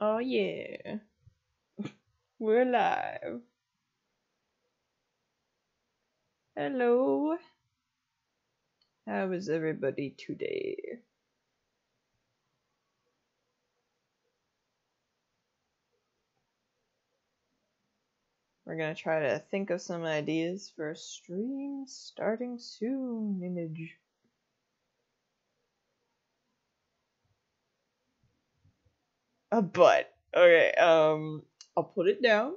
Oh yeah. We're live. Hello. How is everybody today? We're gonna try to think of some ideas for a stream starting soon image. A butt. Okay, um, I'll put it down.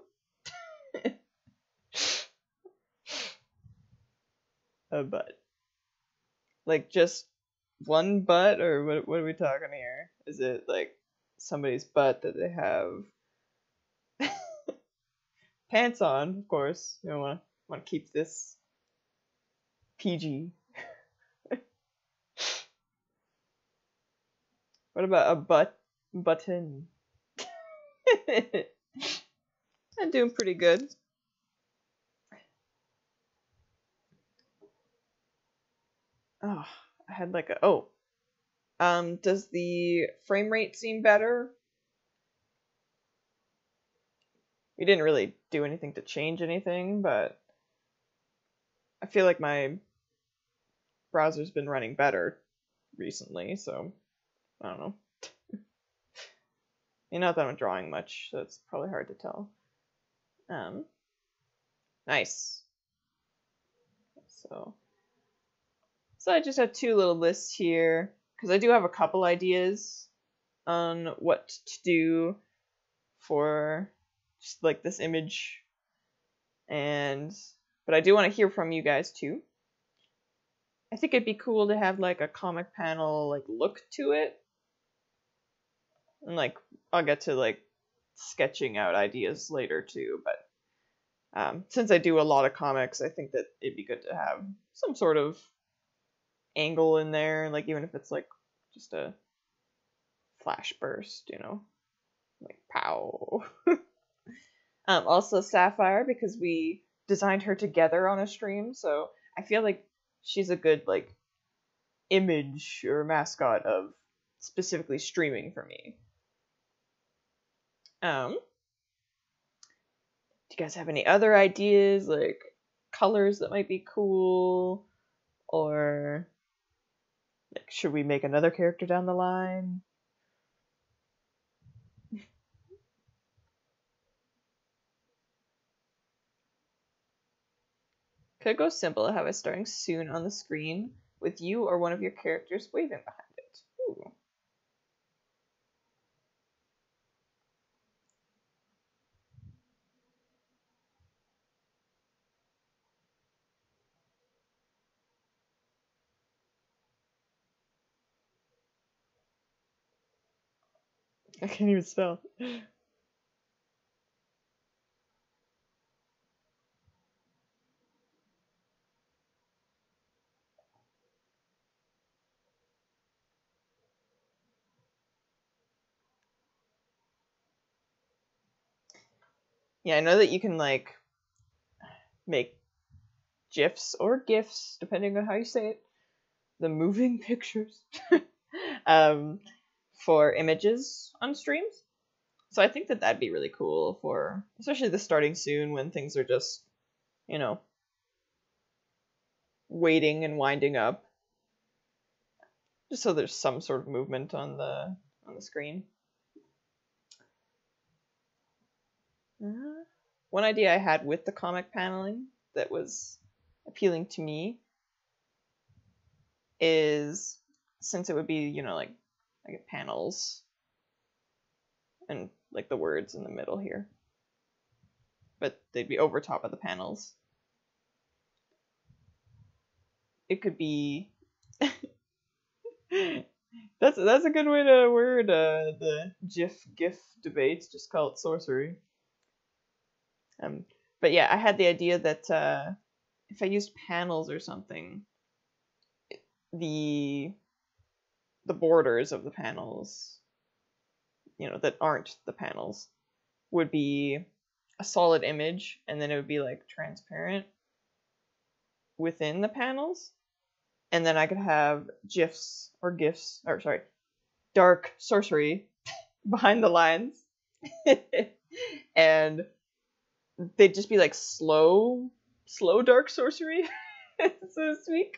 a butt. Like just one butt, or what? What are we talking here? Is it like somebody's butt that they have pants on? Of course, you don't want to want to keep this PG. what about a butt button? I'm doing pretty good. Oh, I had like a oh. Um, does the frame rate seem better? We didn't really do anything to change anything, but I feel like my browser's been running better recently, so I don't know. You know, that I'm drawing much, so it's probably hard to tell. Um, nice. So, so I just have two little lists here because I do have a couple ideas on what to do for just like this image, and but I do want to hear from you guys too. I think it'd be cool to have like a comic panel like look to it. And like I'll get to like sketching out ideas later too, but um, since I do a lot of comics, I think that it'd be good to have some sort of angle in there, like even if it's like just a flash burst, you know, like pow. um, also Sapphire because we designed her together on a stream, so I feel like she's a good like image or mascot of specifically streaming for me. Um, do you guys have any other ideas, like colors that might be cool, or like should we make another character down the line? Could go simple, have it starting soon on the screen with you or one of your characters waving behind it. Ooh. I can't even spell. Yeah, I know that you can like make GIFs or GIFs, depending on how you say it. The moving pictures um, for images on streams. So I think that that'd be really cool for, especially the starting soon when things are just, you know, waiting and winding up. Just so there's some sort of movement on the on the screen. Uh, one idea I had with the comic paneling that was appealing to me is since it would be, you know, like like panels and like the words in the middle here. But they'd be over top of the panels. It could be That's that's a good way to word uh, the GIF GIF debates. Just call it sorcery. Um, but yeah, I had the idea that uh, if I used panels or something, the the borders of the panels, you know, that aren't the panels, would be a solid image, and then it would be like transparent within the panels, and then I could have gifs or gifs, or sorry, dark sorcery behind the lines, and they'd just be like slow, slow dark sorcery, so to speak.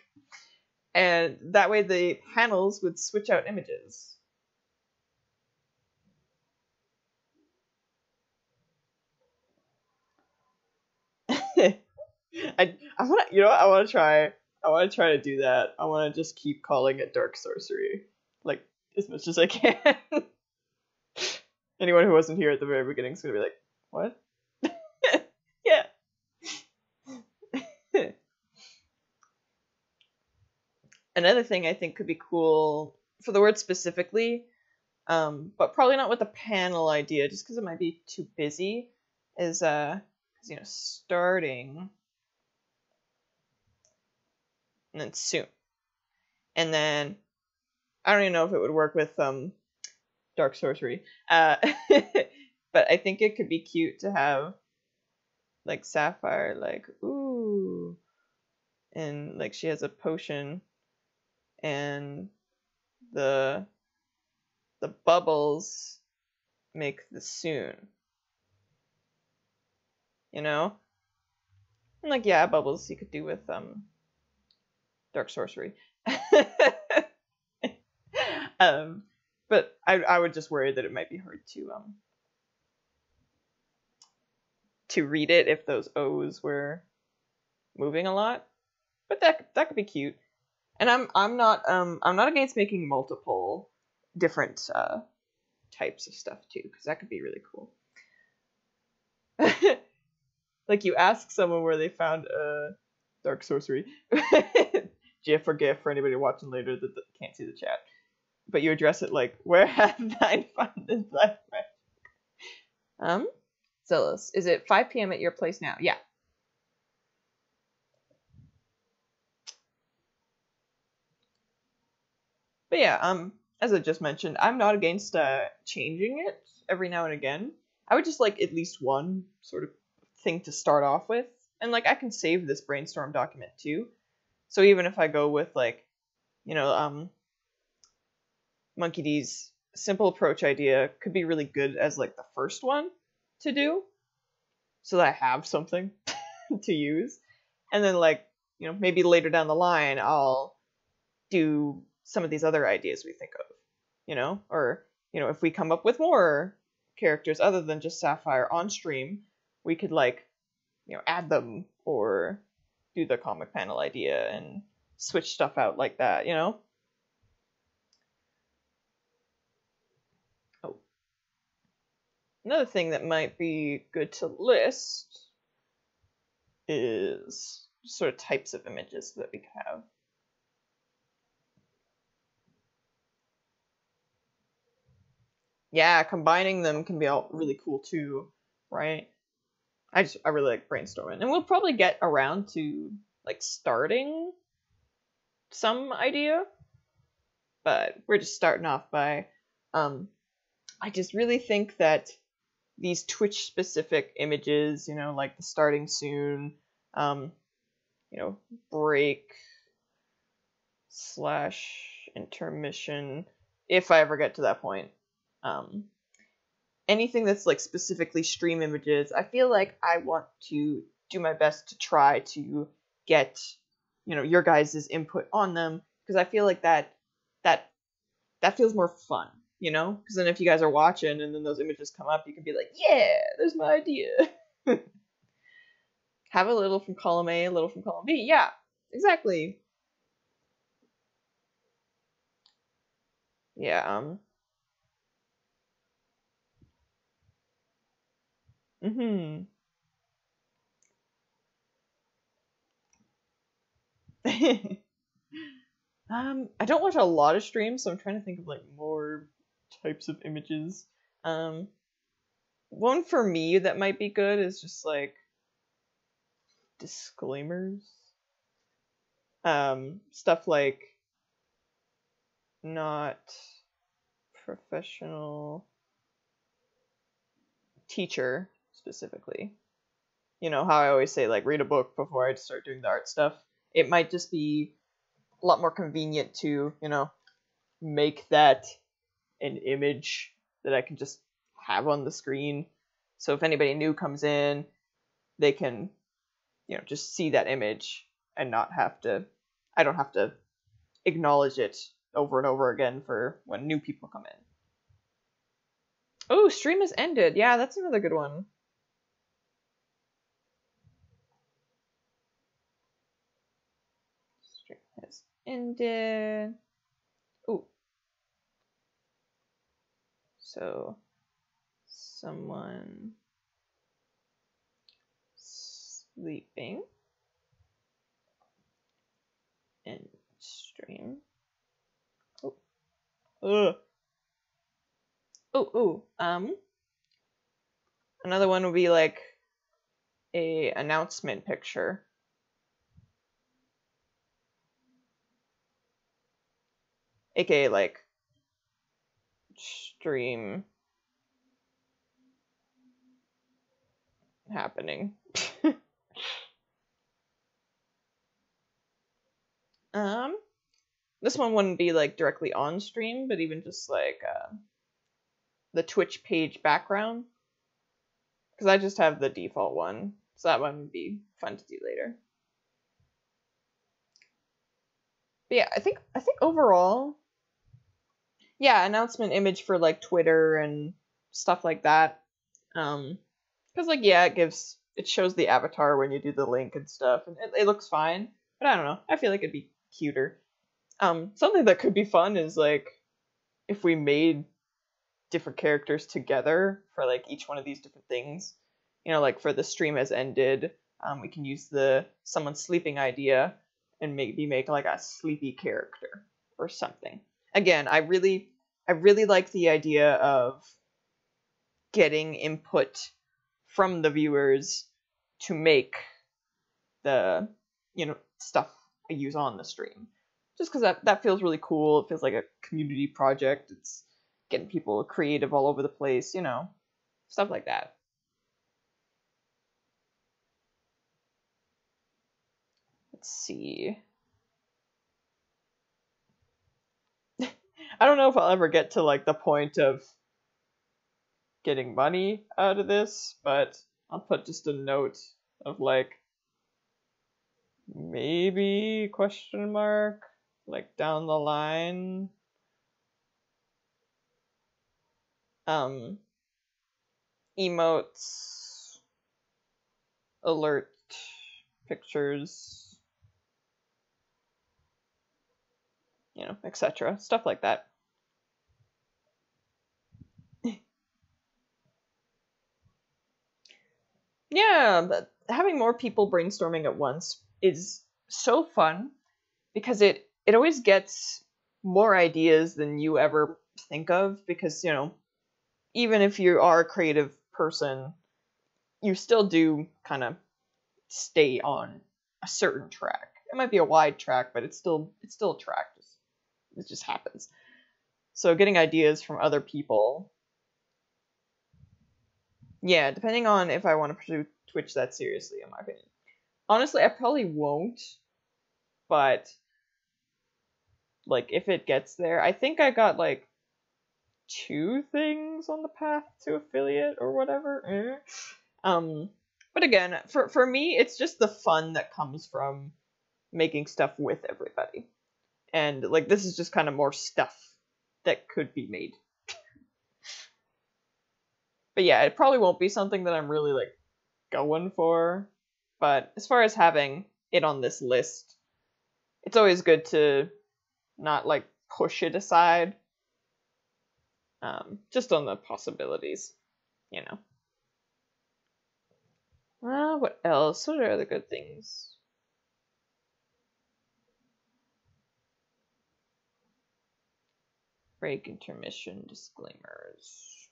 And that way the panels would switch out images. I I want to you know what I want to try I want to try to do that. I want to just keep calling it dark sorcery like as much as I can. Anyone who wasn't here at the very beginning is gonna be like, "What?" yeah. Another thing I think could be cool for the word specifically, um, but probably not with the panel idea, just because it might be too busy, is uh, you know, starting and then soon, and then I don't even know if it would work with um, dark sorcery, uh, but I think it could be cute to have like sapphire, like ooh, and like she has a potion and the the bubbles make the soon. You know? And like yeah, bubbles you could do with um dark sorcery. um but I I would just worry that it might be hard to um to read it if those O's were moving a lot. But that that could be cute and I'm I'm not um I'm not against making multiple different uh, types of stuff too, because that could be really cool. like you ask someone where they found uh, dark sorcery, GIF or GIF for anybody watching later that, that can't see the chat, but you address it like, "Where have I found this black magic?" Um, Zealous, is it 5 p.m. at your place now? Yeah, But yeah, um, as I just mentioned, I'm not against uh, changing it every now and again. I would just like at least one sort of thing to start off with, and like I can save this brainstorm document too. So even if I go with like, you know, um, Monkey D's simple approach idea could be really good as like the first one to do, so that I have something to use, and then like you know maybe later down the line I'll do some of these other ideas we think of, you know, or you know, if we come up with more characters other than just Sapphire on stream, we could like, you know, add them or do the comic panel idea and switch stuff out like that, you know? Oh. Another thing that might be good to list is sort of types of images that we could have. Yeah, combining them can be all really cool too, right? I just I really like brainstorming, and we'll probably get around to like starting some idea, but we're just starting off by um, I just really think that these Twitch specific images, you know, like the starting soon, um, you know, break slash intermission, if I ever get to that point um, anything that's like specifically stream images, I feel like I want to do my best to try to get you know your guys' input on them because I feel like that that that feels more fun, you know? Because then if you guys are watching and then those images come up, you can be like, yeah, there's my idea. Have a little from column A, a little from column B. Yeah, exactly. Yeah, um, Mm-hmm. um, I don't watch a lot of streams, so I'm trying to think of like more types of images. Um, one for me that might be good is just like disclaimers. Um, stuff like not professional teacher specifically. You know, how I always say, like, read a book before I start doing the art stuff. It might just be a lot more convenient to, you know, make that an image that I can just have on the screen. So if anybody new comes in, they can, you know, just see that image and not have to, I don't have to acknowledge it over and over again for when new people come in. Oh, stream has ended. Yeah, that's another good one. Stream has ended. Oh. So, someone sleeping and stream. Oh. Oh, oh, um, another one would be like a announcement picture. AKA like stream happening. um, this one wouldn't be like directly on stream, but even just like uh, the Twitch page background. Because I just have the default one. So that one would be fun to do later. But yeah, I think I think overall yeah, announcement image for like Twitter and stuff like that. Um cuz like yeah, it gives it shows the avatar when you do the link and stuff and it, it looks fine. But I don't know. I feel like it'd be cuter. Um something that could be fun is like if we made different characters together for like each one of these different things. You know, like for the stream has ended, um, we can use the someone sleeping idea and maybe make like a sleepy character or something. Again, I really I really like the idea of getting input from the viewers to make the you know stuff I use on the stream. Just because that, that feels really cool. It feels like a community project. It's getting people creative all over the place, you know, stuff like that. Let's see. I don't know if I'll ever get to like the point of getting money out of this, but I'll put just a note of like maybe question mark like down the line um, emotes, alert pictures, you know, etc. Stuff like that. Yeah, but having more people brainstorming at once is so fun because it it always gets more ideas than you ever think of because you know even if you are a creative person, you still do kind of stay on a certain track. It might be a wide track, but it's still it's still a track. It just happens. So getting ideas from other people. Yeah, depending on if I want to pursue Twitch that seriously, in my opinion. Honestly, I probably won't, but like if it gets there, I think I got like two things on the path to affiliate or whatever. Eh. Um, but again, for for me, it's just the fun that comes from making stuff with everybody, and like this is just kind of more stuff that could be made. But yeah, it probably won't be something that I'm really like going for. But as far as having it on this list, it's always good to not like push it aside um, just on the possibilities, you know. Uh, what else? What are other good things? Break intermission disclaimers.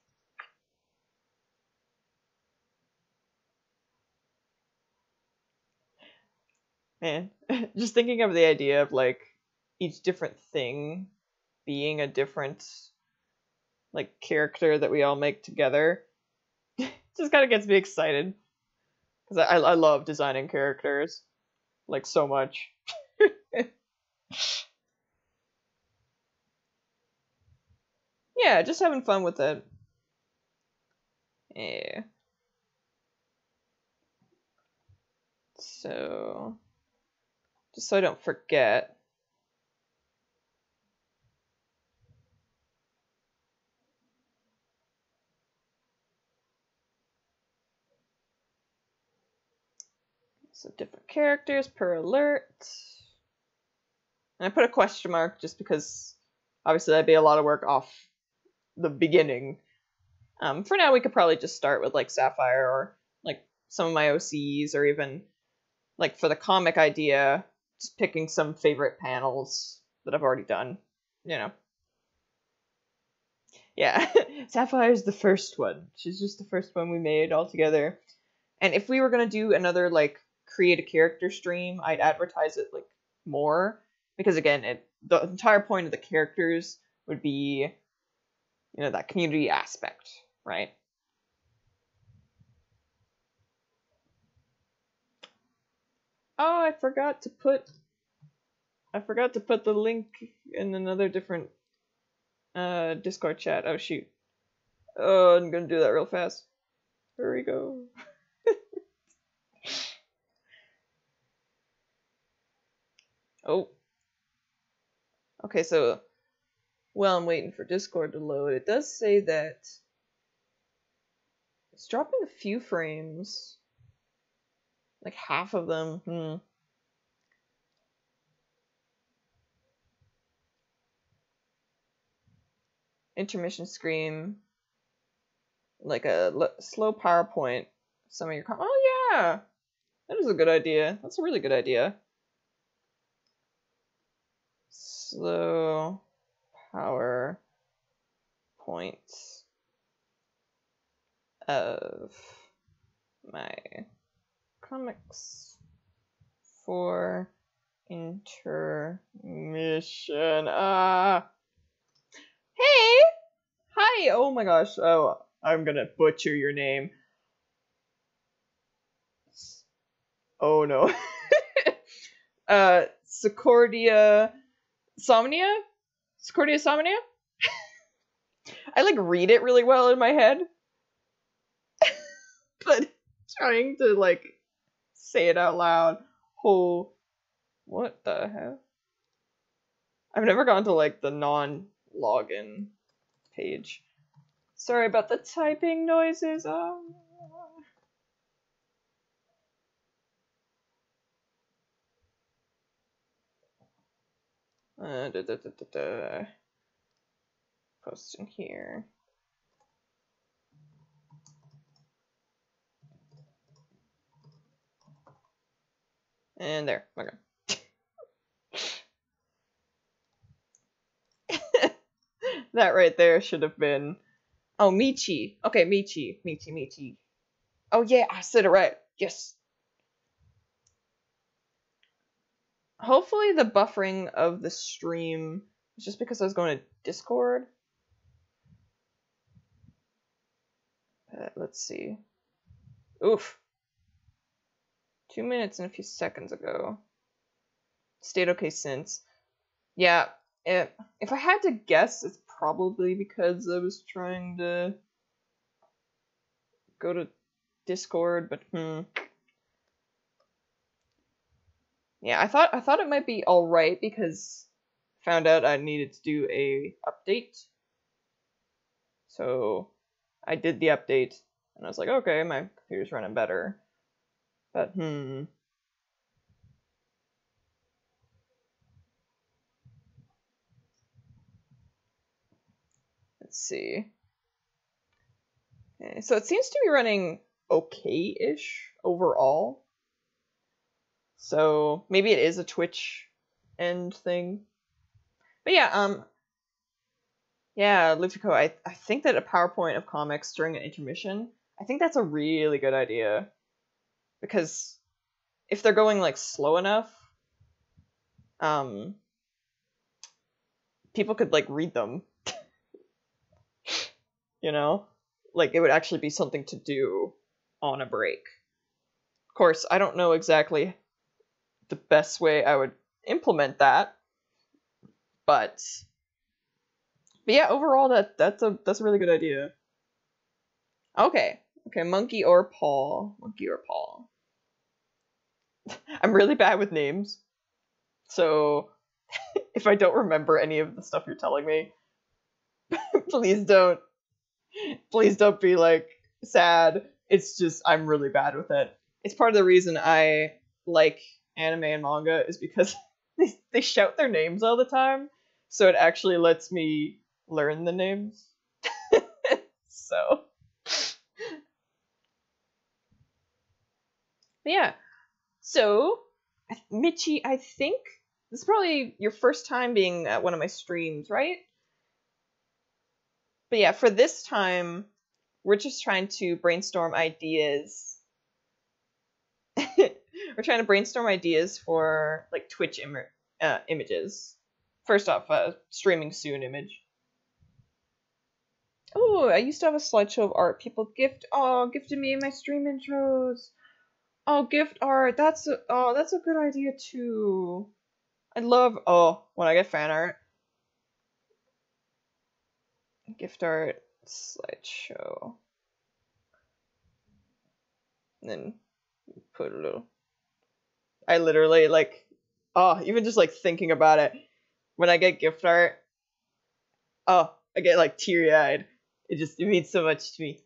Man, just thinking of the idea of like each different thing being a different like character that we all make together just kind of gets me excited. Because I, I love designing characters like so much. Yeah just having fun with it. Yeah. So, just so I don't forget. So different characters per alert. And I put a question mark just because obviously that'd be a lot of work off the beginning. Um, for now, we could probably just start with like Sapphire or like some of my OCs or even like for the comic idea, just picking some favorite panels that I've already done, you know. Yeah, Sapphire's the first one. She's just the first one we made all together. And if we were gonna do another like create a character stream, I'd advertise it like more because again, it the entire point of the characters would be you know that community aspect, right? Oh, I forgot to put I forgot to put the link in another different uh Discord chat. Oh shoot. Oh, I'm gonna do that real fast. Here we go. oh. Okay, so well, I'm waiting for Discord to load. It does say that it's dropping a few frames. Like half of them. Hmm. Intermission screen. Like a slow PowerPoint. Some of your. Oh, yeah! That is a good idea. That's a really good idea. Slow power points of my comics for intermission. Ah. Hey! Hi! Oh my gosh. Oh, I'm gonna butcher your name. Oh no. uh, Secordia Somnia? Secordia Somnia? I like read it really well in my head. but trying to like say it out loud. Oh, what the hell? I've never gone to like the non login page. Sorry about the typing noises. Oh. Uh, da, da, da, da, da. Post in here. And there. Okay. that right there should have been. Oh, Michi. Okay, Michi. Michi, Michi. Oh, yeah, I said it right. Yes. Hopefully, the buffering of the stream is just because I was going to Discord. Uh, let's see. Oof. Two minutes and a few seconds ago. Stayed okay since. Yeah, it, if I had to guess, it's probably because I was trying to go to Discord, but hmm. Yeah, I thought I thought it might be all right because found out I needed to do a update. So I did the update and I was like, okay, my computer's running better. But hmm. Let's see. Okay, so it seems to be running okay-ish overall. So maybe it is a Twitch end thing. But yeah, um yeah, Lufico, I I think that a PowerPoint of comics during an intermission, I think that's a really good idea. Because if they're going like slow enough, um people could like read them. you know? Like it would actually be something to do on a break. Of course, I don't know exactly the best way I would implement that. But but yeah, overall that that's a that's a really good idea. Okay. Okay, monkey or paw. Monkey or paw. I'm really bad with names. So if I don't remember any of the stuff you're telling me, please don't please don't be like sad. It's just I'm really bad with it. It's part of the reason I like anime and manga is because they, they shout their names all the time. So it actually lets me learn the names. so yeah. So Michi, I think this is probably your first time being at one of my streams, right? But yeah, for this time, we're just trying to brainstorm ideas. we're trying to brainstorm ideas for like Twitch Im- uh, images. First off, uh, streaming soon image. Oh, I used to have a slideshow of art people gift. Oh, gifted me my stream intros. Oh, gift art. That's a, oh, that's a good idea too. I love oh when I get fan art. Gift art slideshow. And then put a little. I literally like oh even just like thinking about it when I get gift art. Oh, I get like teary eyed. It just it means so much to me.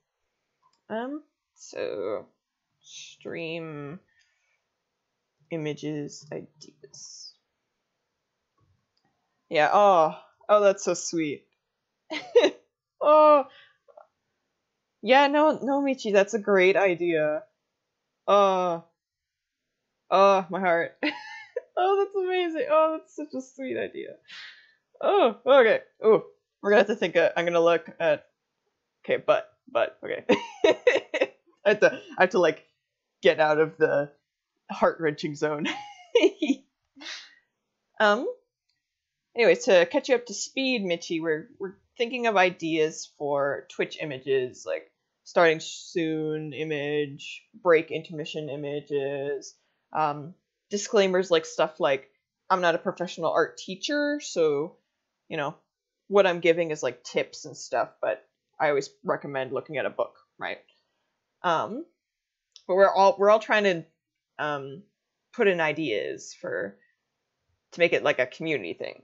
Um, so stream images ideas. Yeah. Oh. Oh, that's so sweet. oh. Yeah. No. No, Michi. That's a great idea. Oh. Oh, my heart. oh, that's amazing. Oh, that's such a sweet idea. Oh. Okay. Oh, we're gonna have to think. Of, I'm gonna look at. Okay, but but okay. I have to. I have to like get out of the heart wrenching zone. um, anyway, to catch you up to speed, Michi, we're we're thinking of ideas for Twitch images, like starting soon image, break intermission images, um, disclaimers like stuff like I'm not a professional art teacher, so you know what I'm giving is like tips and stuff, but I always recommend looking at a book, right? Um, but we're all we're all trying to um, put in ideas for to make it like a community thing.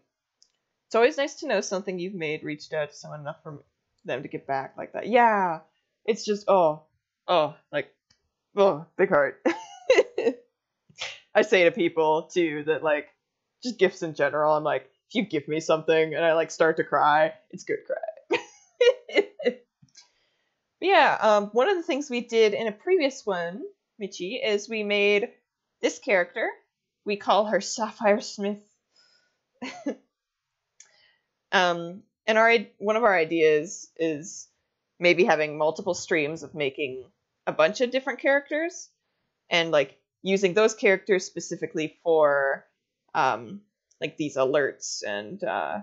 It's always nice to know something you've made reached out to someone enough for them to get back like that. Yeah, it's just oh oh like oh big heart. I say to people too that like just gifts in general. I'm like if you give me something and I like start to cry, it's good cry. yeah, um, one of the things we did in a previous one, Michi, is we made this character. We call her Sapphire Smith. um, and our one of our ideas is maybe having multiple streams of making a bunch of different characters, and like using those characters specifically for um, like these alerts and uh,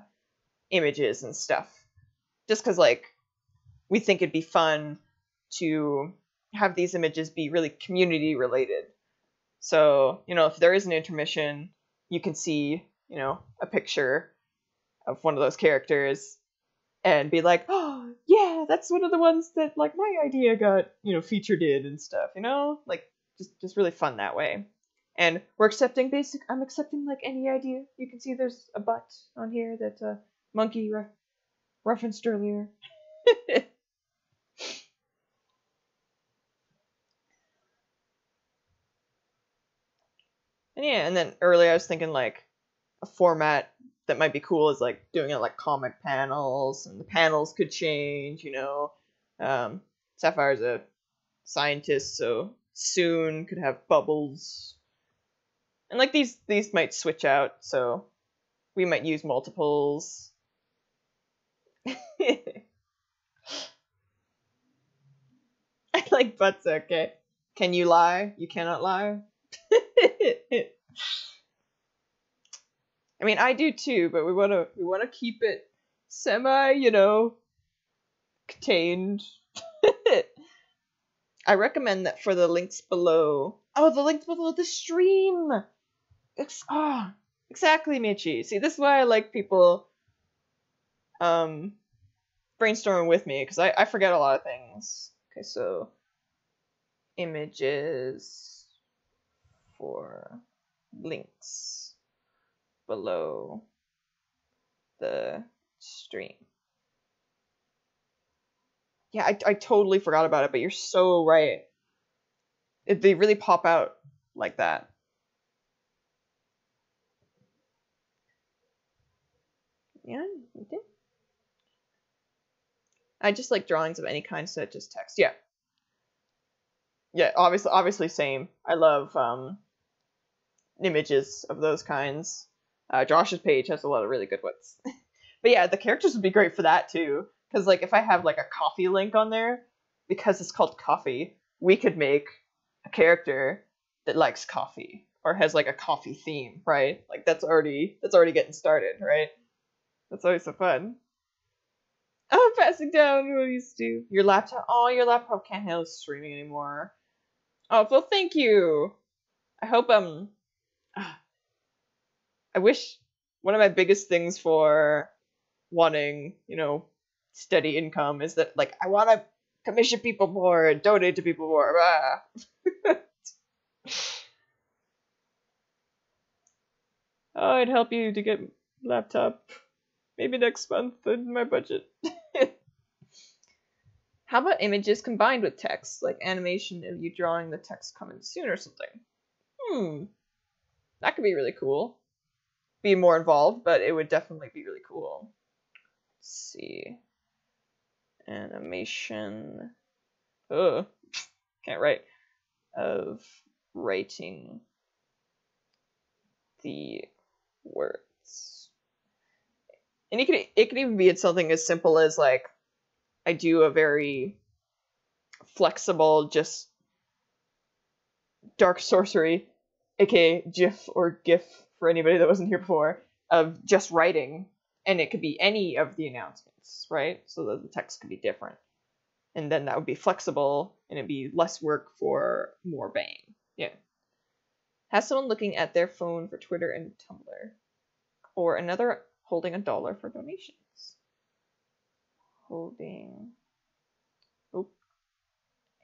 images and stuff. Just because like we think it'd be fun to have these images be really community related. So, you know, if there is an intermission, you can see, you know, a picture of one of those characters and be like, oh, yeah, that's one of the ones that, like, my idea got, you know, featured in and stuff, you know? Like, just, just really fun that way. And we're accepting basic, I'm accepting, like, any idea. You can see there's a butt on here that uh, Monkey re- referenced earlier. And yeah, and then earlier I was thinking like a format that might be cool is like doing it like comic panels, and the panels could change. You know, um, Sapphire's a scientist, so soon could have bubbles, and like these these might switch out, so we might use multiples. I like butts. Okay, can you lie? You cannot lie. I mean, I do too, but we want to we want to keep it semi, you know, contained. I recommend that for the links below. Oh, the links below the stream. It's ah, oh, exactly, Michi. See, this is why I like people um brainstorming with me because I I forget a lot of things. Okay, so images for links below the stream. Yeah, I, I totally forgot about it, but you're so right. It, they really pop out like that. Yeah, did. I just like drawings of any kind of just text. Yeah. Yeah, obviously obviously same. I love um images of those kinds. Uh, Josh's page has a lot of really good ones. but yeah, the characters would be great for that too. Because like if I have like a Ko-fi link on there, because it's called Ko-fi, we could make a character that likes coffee or has like a coffee theme, right? Like that's already that's already getting started, right? That's always so fun. Oh, passing down what used to. Your laptop. Oh, your laptop can't handle streaming anymore. Oh, well, thank you. I hope um. I wish one of my biggest things for wanting, you know, steady income is that like I want to commission people more and donate to people more. oh, I'd help you to get laptop. Maybe next month in my budget. How about images combined with text, like animation of you drawing the text coming soon or something? Hmm. That could be really cool. Be more involved, but it would definitely be really cool. Let's see. Animation. Ugh. Can't write. Of writing the words. and it could it could even be something as simple as like I do a very flexible just dark sorcery, aka GIF or GIF for anybody that wasn't here before, of just writing, and it could be any of the announcements, right? So that the text could be different, and then that would be flexible, and it'd be less work for more bang. Yeah. Has someone looking at their phone for Twitter and Tumblr, or another holding a dollar for donations. Holding oop,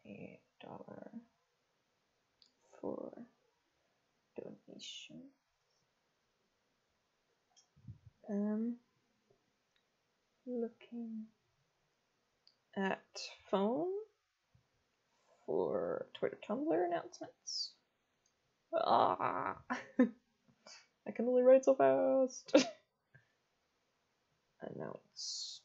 a dollar for donation. Um, looking at phone for Twitter Tumblr announcements. Ah, I can only write so fast. announce.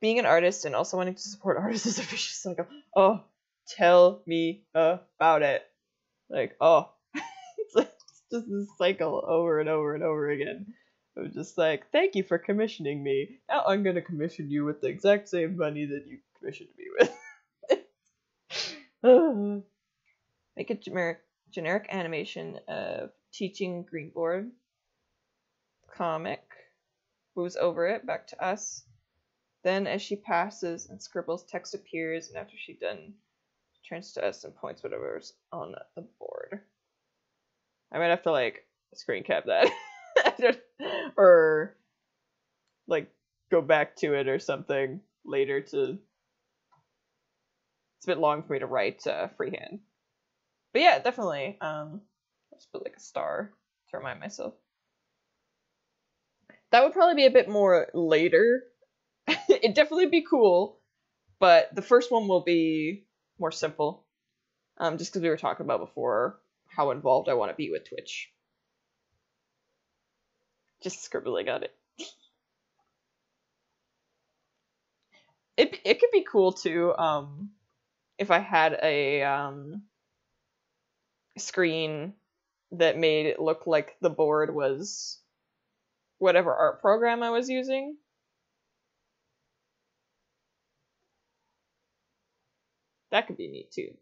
Being an artist and also wanting to support artists is a vicious cycle. Oh, tell me about it. Like, oh, just this cycle over and over and over again. I'm just like, thank you for commissioning me. Now I'm gonna commission you with the exact same money that you commissioned me with. Make a generic generic animation of teaching Greenboard comic moves over it back to us. Then, as she passes and scribbles, text appears, and after she's done, turns to us and points whatever's on the board. I might have to like screen cap that, or like go back to it or something later to. It's a bit long for me to write uh, freehand, but yeah, definitely. Um, let's put like a star to remind myself. That would probably be a bit more later. It'd definitely be cool, but the first one will be more simple. Um, just because we were talking about before how involved I want to be with Twitch. Just scribbling on it. it it could be cool too. Um, if I had a um screen that made it look like the board was whatever art program I was using. That could be neat too.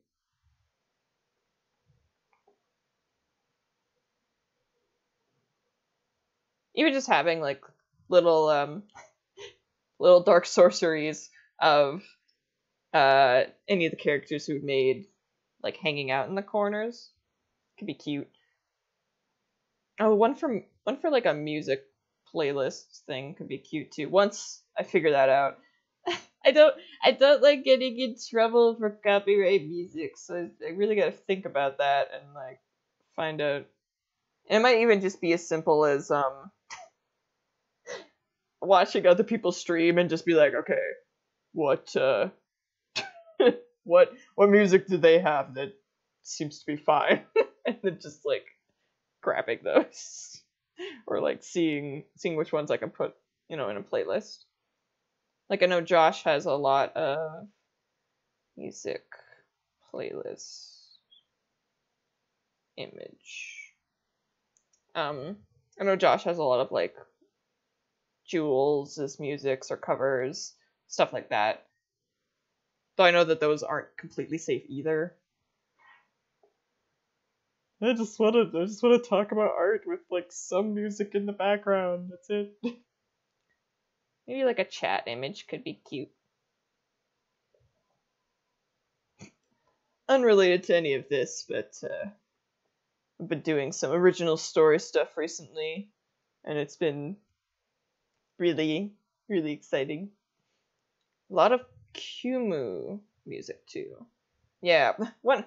Even just having like little um little dark sorceries of uh any of the characters who've made like hanging out in the corners could be cute. Oh, one from one for like a music playlist thing could be cute too. Once I figure that out, I don't I don't like getting in trouble for copyright music, so I really gotta think about that and like find out. It might even just be as simple as um watching other people stream and just be like, okay, what uh what what music do they have that seems to be fine? and then just like grabbing those. or like seeing seeing which ones I can put, you know, in a playlist. Like I know Josh has a lot of music playlist image. Um, I know Josh has a lot of like Jules' musics or covers, stuff like that. Though I know that those aren't completely safe either. I just want to I just want to talk about art with like some music in the background. That's it. Maybe like a chat image could be cute. Unrelated to any of this, but uh, I've been doing some original story stuff recently, and it's been really, really exciting. A lot of Kumu music too. Yeah, one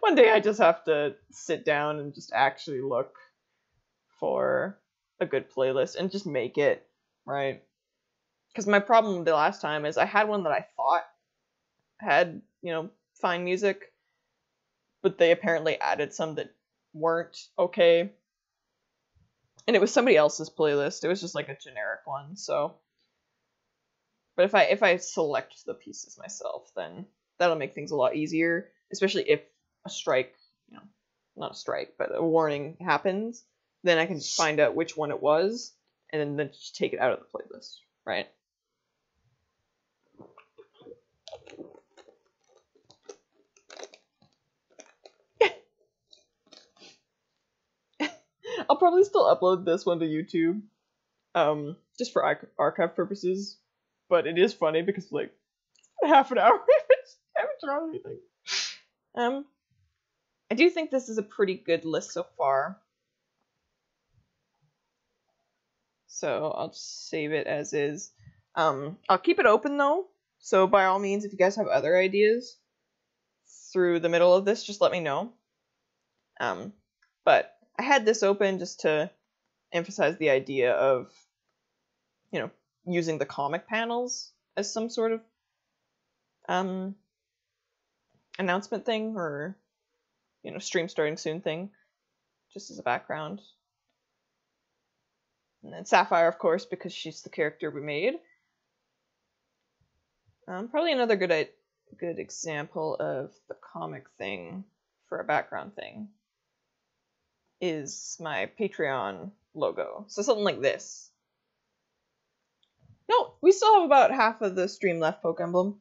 one day I just have to sit down and just actually look for a good playlist and just make it, right? Because my problem the last time is I had one that I thought had, you know, fine music, but they apparently added some that weren't okay. And it was somebody else's playlist. It was just like a generic one, so but if I if I select the pieces myself, then that'll make things a lot easier, especially if a strike, you know, not a strike, but a warning happens, then I can just find out which one it was and then just take it out of the playlist, right? I'll probably still upload this one to YouTube, um, just for archive purposes. But it is funny because like half an hour, I haven't drawn anything. Um, I do think this is a pretty good list so far. So I'll just save it as is. Um, I'll keep it open though. So by all means, if you guys have other ideas through the middle of this, just let me know. Um, but I had this open just to emphasize the idea of, you know, using the comic panels as some sort of um, announcement thing or you know, stream starting soon thing, just as a background. And then Sapphire, of course, because she's the character we made. Um, probably another good good example of the comic thing for a background thing is my Patreon logo. So something like this. No, we still have about half of the stream left poke emblem.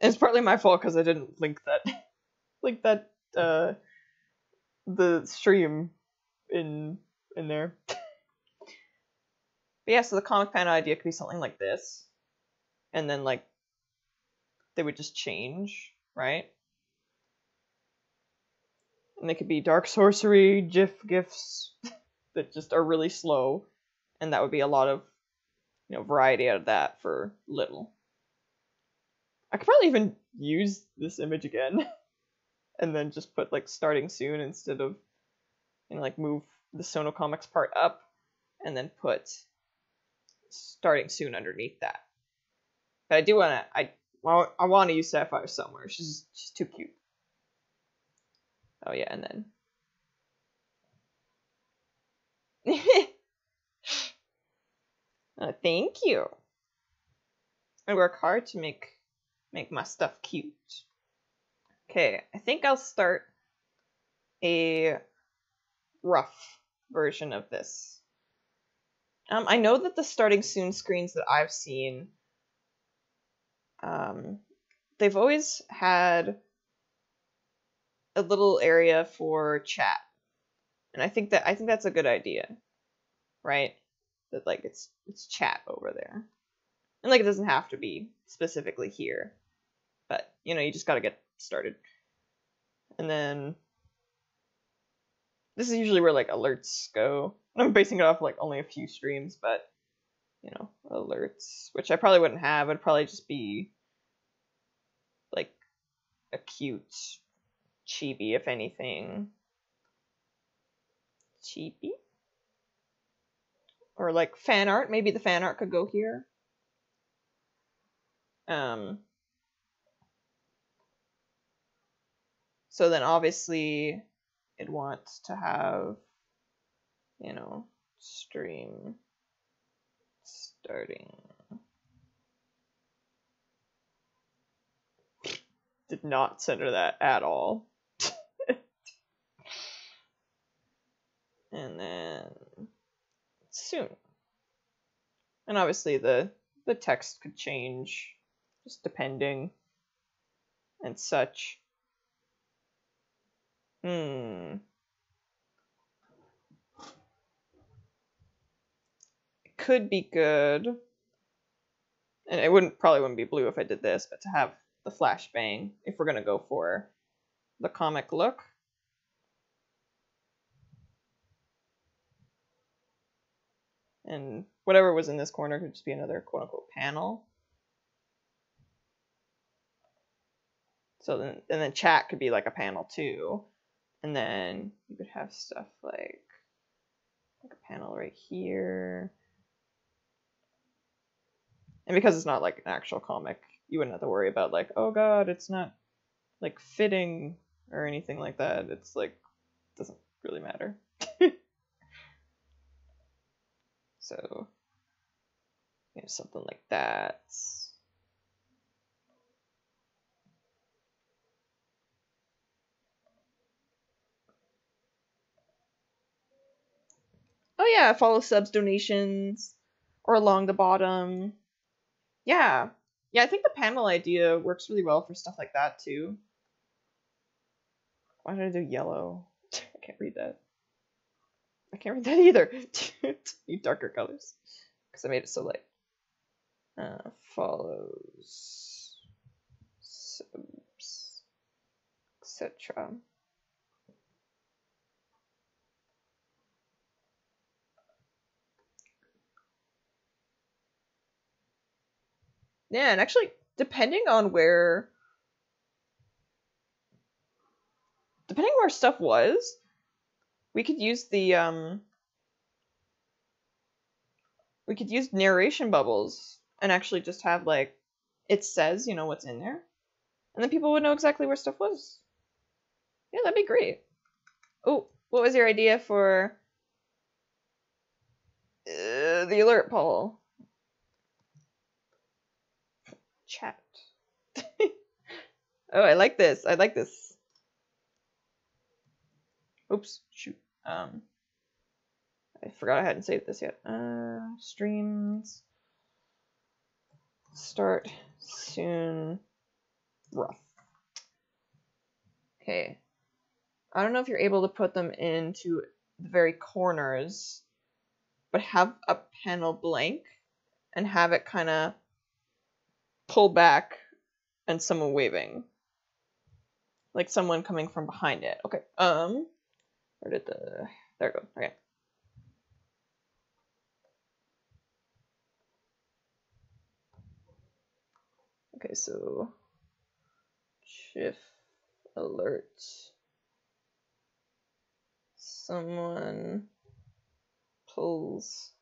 It's partly my fault because I didn't link that link that uh, the stream in in there. but yeah, so the comic panel idea could be something like this, and then like they would just change, right? And they could be dark sorcery, GIF gifs that just are really slow, and that would be a lot of you know variety out of that for little. I could probably even use this image again. and then just put like starting soon instead of you know like move the Sono Comics part up and then put starting soon underneath that. But I do want to I I want to use Sapphire somewhere. She's she's too cute. Oh yeah, and then oh, thank you. I work hard to make make my stuff cute. Okay, I think I'll start a rough version of this. Um, I know that the starting soon screens that I've seen, um, they've always had a little area for chat, and I think that I think that's a good idea, right? That like it's it's chat over there, and like it doesn't have to be specifically here, but you know you just got to get started. And then this is usually where like alerts go. I'm basing it off like only a few streams, but you know, alerts, which I probably wouldn't have. It'd probably just be like a cute chibi, if anything. Chibi? Or like fan art. Maybe the fan art could go here. Um, so then obviously it wants to have, you know, stream starting. Did not center that at all. And then soon. And obviously the the text could change just depending and such. Hmm. It could be good. And it wouldn't probably wouldn't be blue if I did this, but to have the flashbang if we're gonna go for the comic look. And whatever was in this corner could just be another quote unquote panel. So then, and then chat could be like a panel too. And then you could have stuff like, like a panel right here. And because it's not like an actual comic, you wouldn't have to worry about like, oh god, it's not like fitting or anything like that. It's like doesn't really matter. So something like that. Oh yeah, follow subs donations or along the bottom. Yeah. Yeah, I think the panel idea works really well for stuff like that too. Why did I do yellow? I can't read that. I can't read that either. Need darker colors. Because I made it so light. Uh, follows subs etc. Yeah, and actually, depending on where, depending where stuff was, we could use the um, we could use narration bubbles and actually just have like, it says you know what's in there, and then people would know exactly where stuff was. Yeah, that'd be great. Oh, what was your idea for uh, the alert, poll? chat. oh, I like this. I like this. Oops, shoot. Um, I forgot I hadn't saved this yet. Uh, streams start soon. Rough. Okay. I don't know if you're able to put them into the very corners, but have a panel blank and have it kind of pull back and someone waving. Like someone coming from behind it. Okay. Um where did the there it go. Okay. Okay, so shift alert. Someone pulls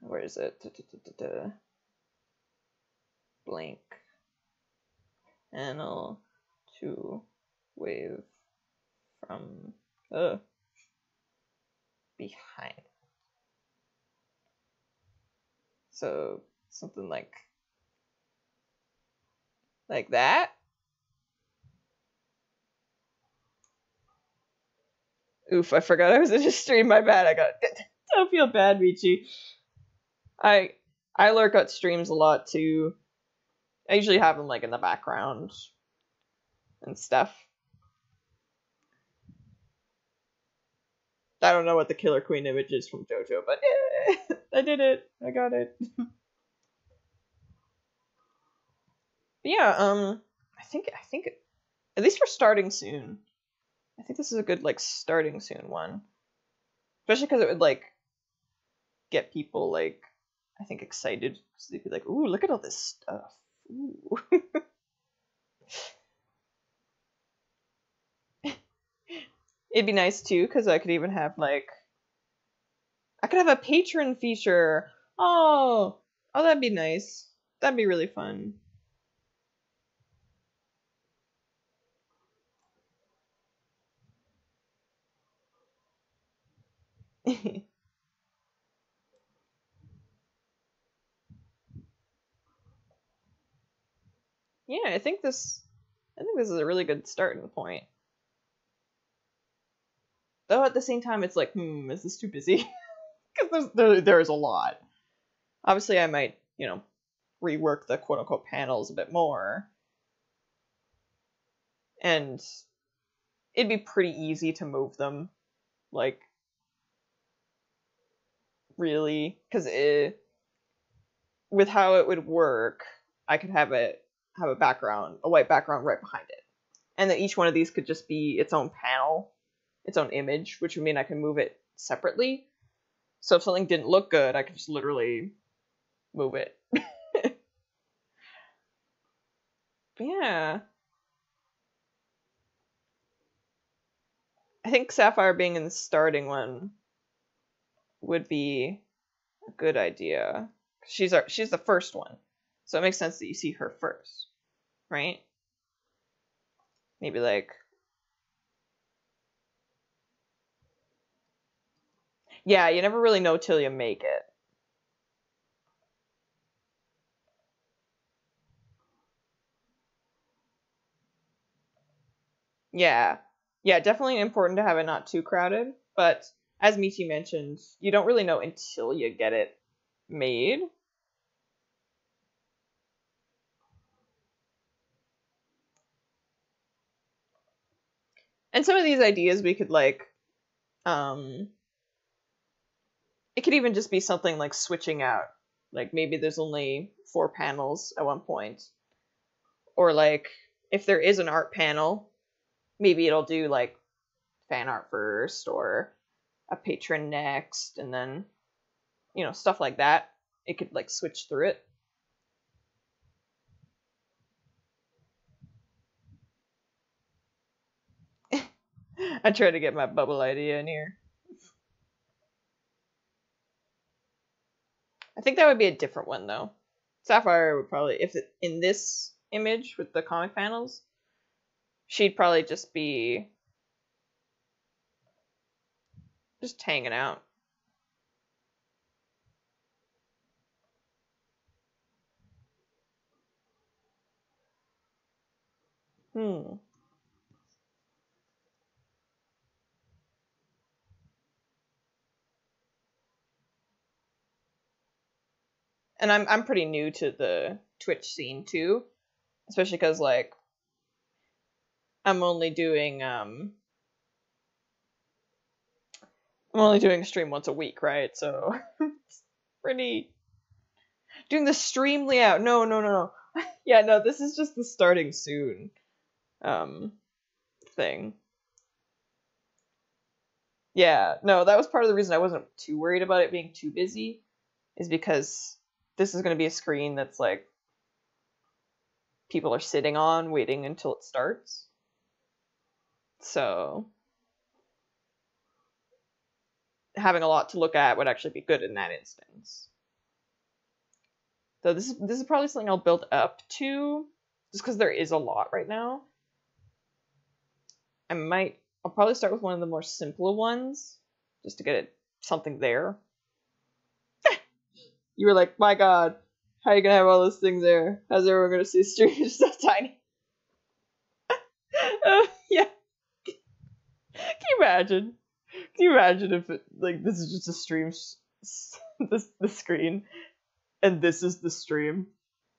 where is it? Da, da, da, blank panel to wave from uh, behind. So something like like that. Oof, I forgot I was in a stream. My bad. I got. Don't feel bad, Michi. I I lurk at streams a lot too. I usually have them like in the background and stuff. I don't know what the Killer Queen image is from JoJo, but yeah, I did it. I got it. yeah, um, I think I think at least we're starting soon. I think this is a good like starting soon one, especially because it would like get people like I think excited because they'd be like, "Ooh, look at all this stuff." Ooh. It'd be nice too because I could even have like I could have a patron feature. Oh, oh, that'd be nice. That'd be really fun. yeah, I think this I think this is a really good starting point. Though at the same time it's like, hmm, is this too busy? Because there, there's a lot. Obviously I might, you know, rework the quote unquote panels a bit more. And it'd be pretty easy to move them. Like really because with how it would work, I could have it have a background, a white background right behind it, and then each one of these could just be its own panel, its own image, which would mean I can move it separately. So if something didn't look good, I could just literally move it. yeah. I think Sapphire being in the starting one would be a good idea. She's our she's the first one. So it makes sense that you see her first. Right? Maybe like Yeah, you never really know till you make it. Yeah. Yeah, definitely important to have it not too crowded, but as Michi mentioned, you don't really know until you get it made. And some of these ideas we could like um it could even just be something like switching out. Like maybe there's only four panels at one point. Or like if there is an art panel, maybe it'll do like fan art first or a patron next and then you know stuff like that it could like switch through it i try to get my bubble idea in here i think that would be a different one though sapphire would probably if it, in this image with the comic panels she'd probably just be just hanging out. Hmm. And I'm I'm pretty new to the Twitch scene too, especially because like I'm only doing um I'm only doing a stream once a week, right? So it's pretty doing the stream layout. No, no, no, no. yeah, no, this is just the starting soon um thing. Yeah, no, that was part of the reason I wasn't too worried about it being too busy is because this is going to be a screen that's like people are sitting on waiting until it starts. So having a lot to look at would actually be good in that instance. So this is this is probably something I'll build up to, just because there is a lot right now. I might I'll probably start with one of the more simpler ones, just to get it something there. You were like, my god, how are you gonna have all those things there? How's everyone gonna see stream so tiny? uh, yeah. Can you imagine? Can you imagine if it, like this is just a stream, this the screen, and this is the stream,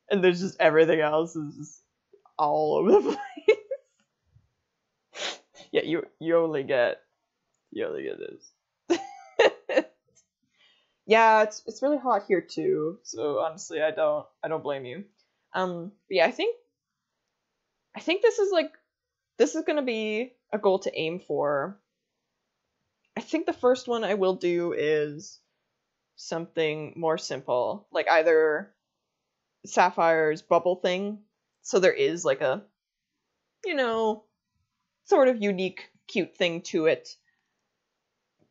and there's just everything else is just all over the place. yeah, you you only get you only get this. Yeah, it's it's really hot here too. So honestly, I don't I don't blame you. Um, yeah, I think I think this is like this is gonna be a goal to aim for I think the first one I will do is something more simple, like either Sapphire's bubble thing. So there is like a, you know, sort of unique, cute thing to it,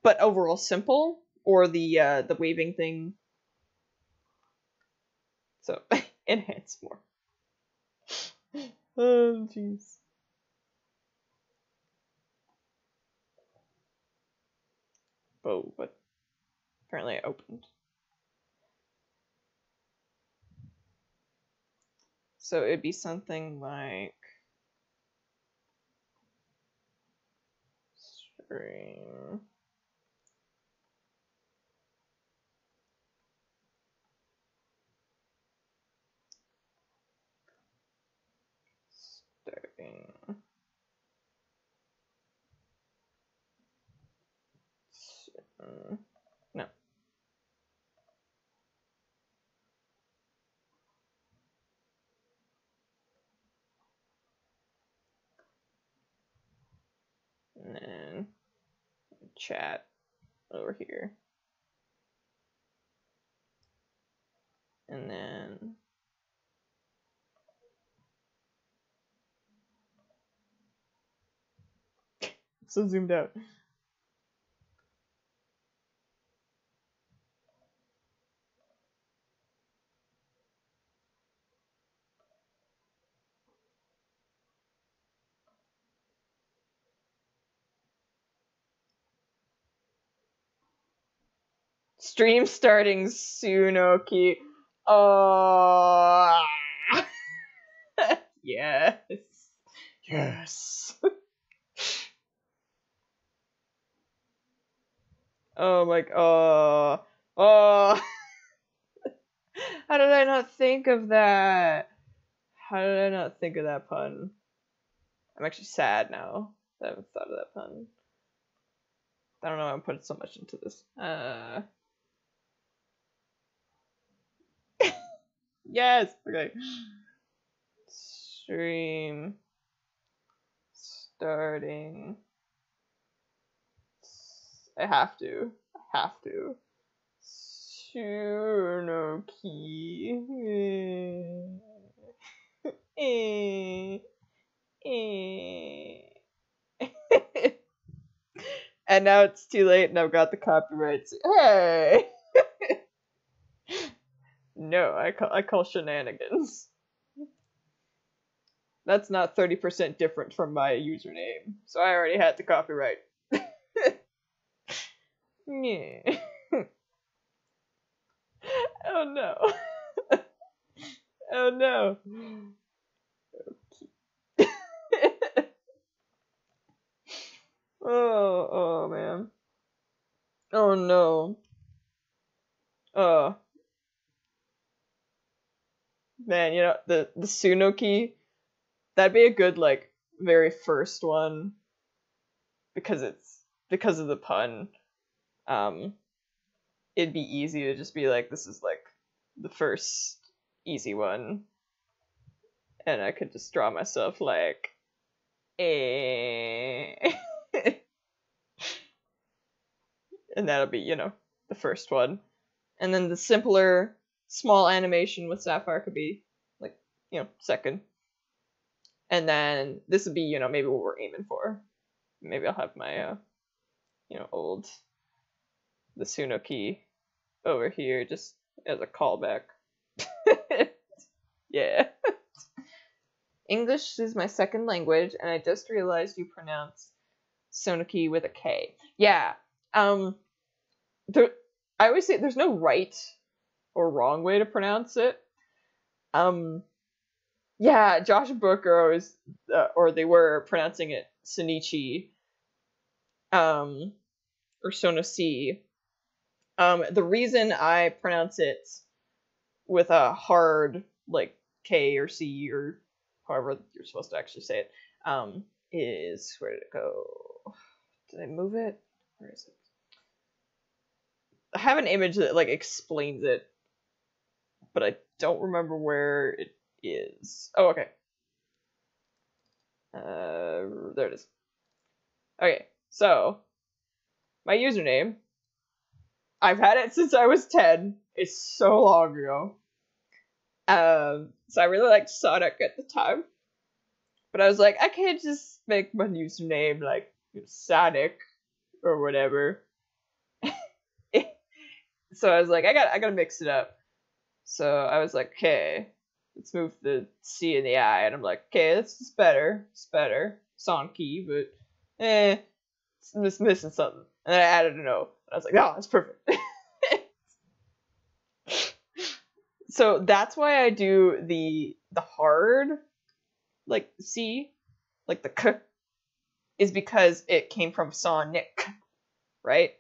but overall simple, or the uh, the waving thing. So enhance more. oh jeez. Oh, but apparently I opened. So it'd be something like stream. Starting. Uh, no. And then chat over here. And then so zoomed out. Stream starting soon, Oki. Oh, yes, yes. Oh my, oh, oh. How did I not think of that? How did I not think of that pun? I'm actually sad now that I haven't thought of that pun. I don't know why I'm putting so much into this. Uh. Yes. Okay. Stream starting. I have to. I have to. Sunoki. Eh. and now it's too late and I've got the copyrights. Hey! No, I call I call shenanigans. That's not 30% different from my username, so I already had the copyright. Yeah. oh no. oh no. oh, oh man. Oh no. Oh man, you know the the Sunoki, that'd be a good like very first one because it's because of the pun. Um, it'd be easy to just be like, this is like the first easy one, and I could just draw myself like, eh. and that'll be you know the first one, and then the simpler small animation with Sapphire could be like, you know, second. And then this would be, you know, maybe what we're aiming for. Maybe I'll have my, uh, you know, old, the Sunoki over here just as a callback. yeah. English is my second language, and I just realized you pronounce Sonoci with a K. Yeah. Um, there, I always say there's no right or wrong way to pronounce it. Um, yeah, Josh and Brooke are always, uh, or they were pronouncing it Sonichi, um, or Sonosi. Um, the reason I pronounce it with a hard like K or C or however you're supposed to actually say it, um, is where did it go? Did I move it? Where is it? I have an image that like explains it but I don't remember where it is. Oh, okay. Uh, there it is. Okay, so my username, I've had it since I was 10. It's so long ago. Um, so I really liked Sonic at the time. But I was like, I can't just make my username like Sonic or whatever. so I was like, I got I gotta mix it up. So I was like, okay, let's move the C and the I, and I'm like, okay, this is better. It's better. Sonci, but eh, it's missing something. And I added an O. I was like, oh, that's perfect. so that's why I do the the hard like C, like the K is because it came from Sonic, right?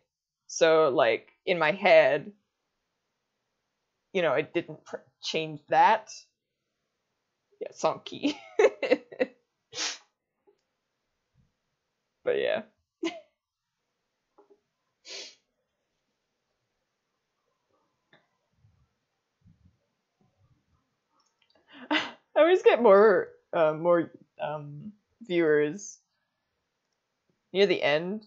So like in my head, you know, it didn't change that. Yeah, Sonci. but yeah. I always get more uh, more um, viewers near the end.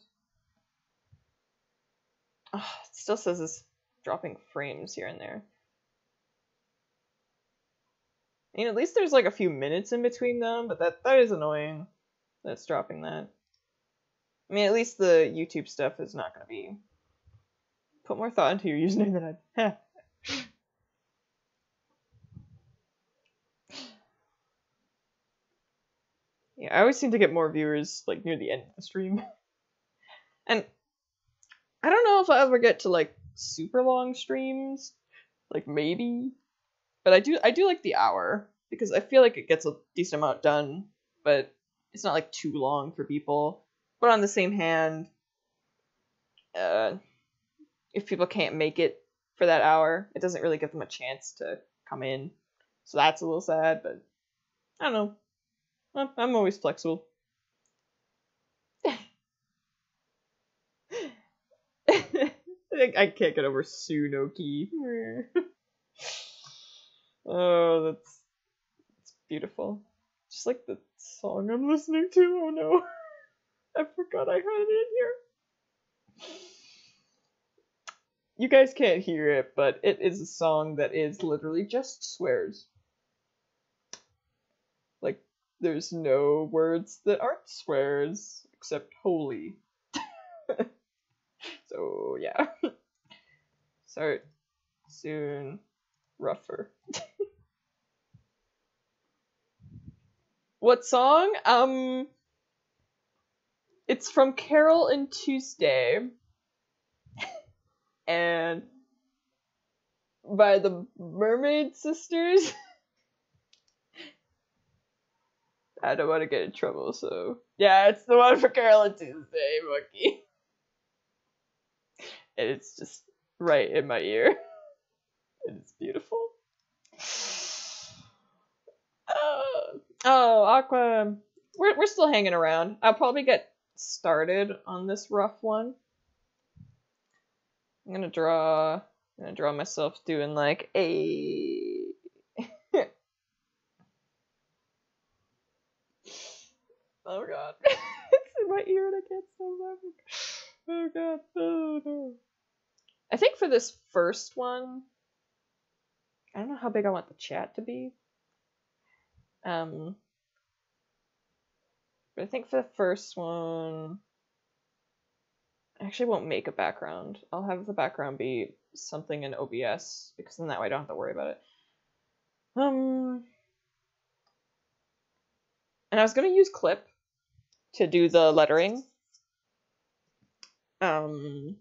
Oh, it still says it's dropping frames here and there. I mean, at least there's like a few minutes in between them, but that that is annoying. That's dropping that. I mean, at least the YouTube stuff is not going to be. Put more thought into your username than I. Yeah, I always seem to get more viewers like near the end of the stream. and I don't know if I'll ever get to like super long streams. Like maybe. But I do I do like the hour because I feel like it gets a decent amount done, but it's not like too long for people. But on the same hand, uh if people can't make it for that hour, it doesn't really give them a chance to come in. So that's a little sad, but I don't know. I'm always flexible. I can't get over Sunoki. oh, that's that's beautiful. Just like the song I'm listening to. Oh no, I forgot I had it in here. You guys can't hear it, but it is a song that is literally just swears. There's no words that aren't swears except holy. so yeah. Start soon rougher. what song? Um it's from Carole and Tuesday. and by the Mermaid Sisters. I don't want to get in trouble, so yeah, it's the one for Carole and Tuesday, Monkey. and it's just right in my ear. it's beautiful. Uh, oh, Aqua, we're we're still hanging around. I'll probably get started on this rough one. I'm gonna draw. I'm gonna draw myself doing like a Oh god. it's in my ear and I can't stop laughing. Oh god. Oh no. I think for this first one, I don't know how big I want the chat to be. Um, but I think for the first one, I actually won't make a background. I'll have the background be something in OBS because then that way I don't have to worry about it. Um, and I was gonna use Clip to do the lettering. Um,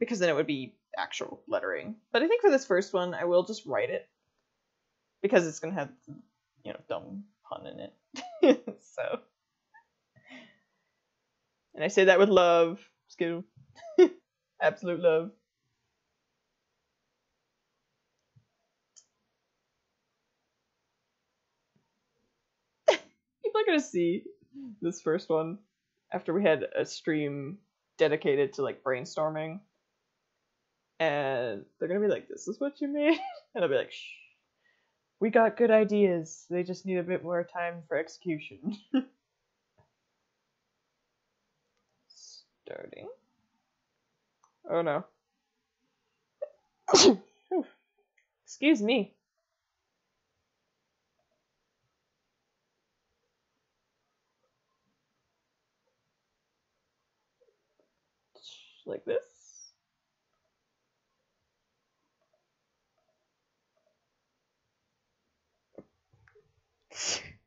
because then it would be actual lettering. But I think for this first one, I will just write it because it's gonna have, you know, dumb pun in it. so, and I say that with love, skill, absolute love. Are gonna see this first one after we had a stream dedicated to like brainstorming. And they're gonna be like this is what you made? And i'll be like Shh. we got good ideas. They just need a bit more time for execution. Starting? Oh no. Excuse me. Like this.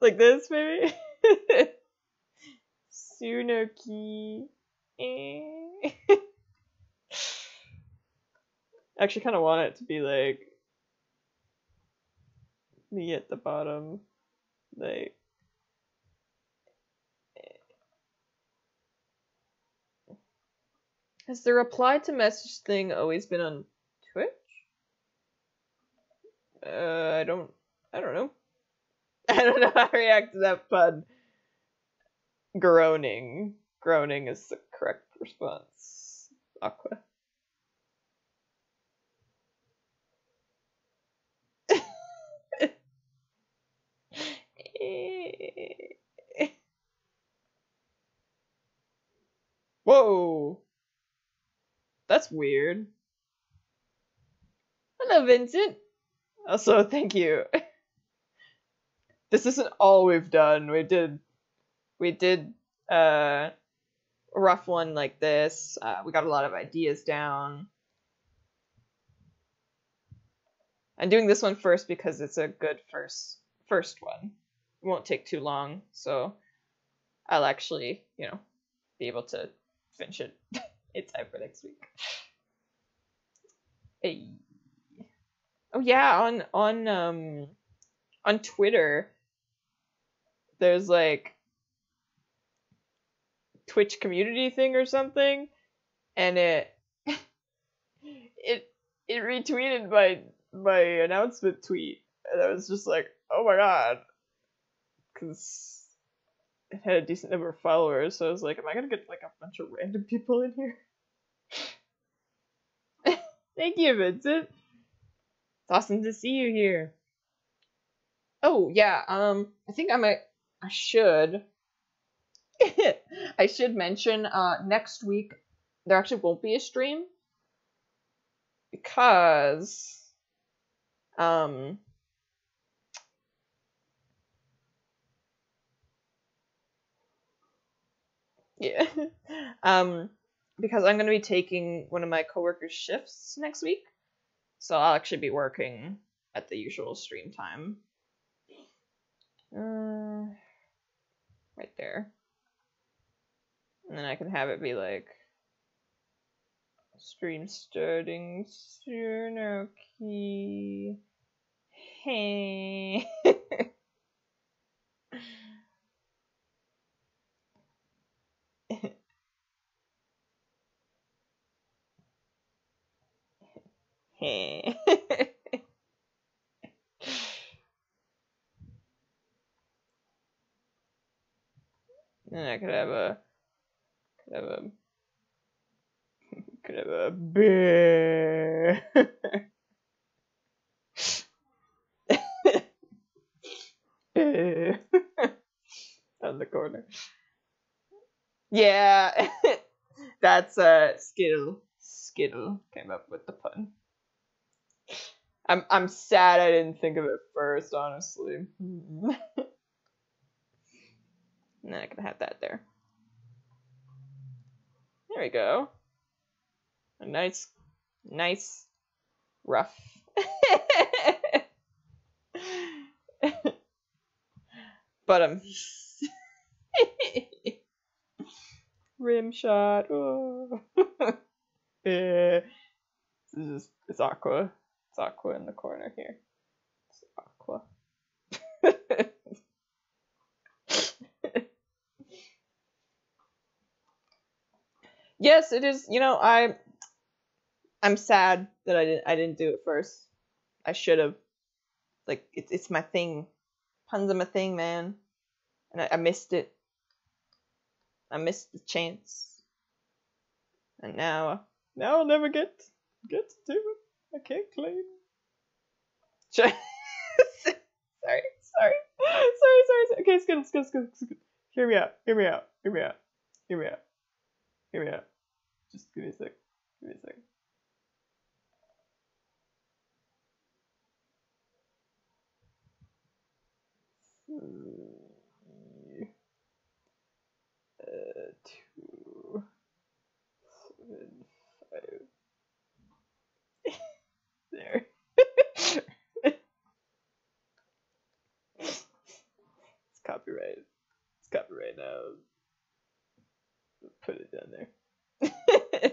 like this, maybe? Sunoki. Eh. Actually, kind of want it to be like me at the bottom, like. Has the reply to message thing always been on Twitch? Uh, I don't. I don't know. I don't know how to react to that pun. Groaning. Groaning is the correct response. Aqua. Whoa! That's weird. Hello, Vincent. Also, thank you. this isn't all we've done. We did, we did uh, a rough one like this. Uh, we got a lot of ideas down. I'm doing this one first because it's a good first first one. It won't take too long, so I'll actually, you know, be able to finish it in time for next week. Hey. Oh yeah, on on um on Twitter there's like Twitch community thing or something and it it it retweeted my my announcement tweet and I was just like, "Oh my god." Cuz it had a decent number of followers, so I was like, "Am I to get like a bunch of random people in here?" Thank you, Vincent. It's awesome to see you here. Oh yeah, um, I think I might, I should, I should mention uh next week there actually won't be a stream because um yeah um because I'm going to be taking one of my coworkers' shifts next week. So I'll actually be working at the usual stream time. Uh, right there. And then I can have it be like stream starting soon. Okay. Hey. then I could have a could have a could have a bear. On the corner. Yeah, that's a uh, Skittle. Skittle came up with the pun. I'm I'm sad I didn't think of it first, honestly. and then I can have that there. There we go. A nice, nice, rough. but um, rim shot. Oh. yeah. This is it's aqua. It's Aqua in the corner here. It's Aqua. yes, it is. You know, I I'm sad that I didn't I didn't do it first. I should have. Like it's it's my thing. Puns are my thing, man. And I, I missed it. I missed the chance. And now now I'll never get get to do it. I can't claim. sorry, sorry, sorry, sorry, sorry. Okay, skid, skid, skid, skid. Hear me out. Hear me out. Hear me out. Hear me out. Hear me out. Just give me a sec. Give me a sec. Hmm. it's copyright. It's copyright now. Put it down there.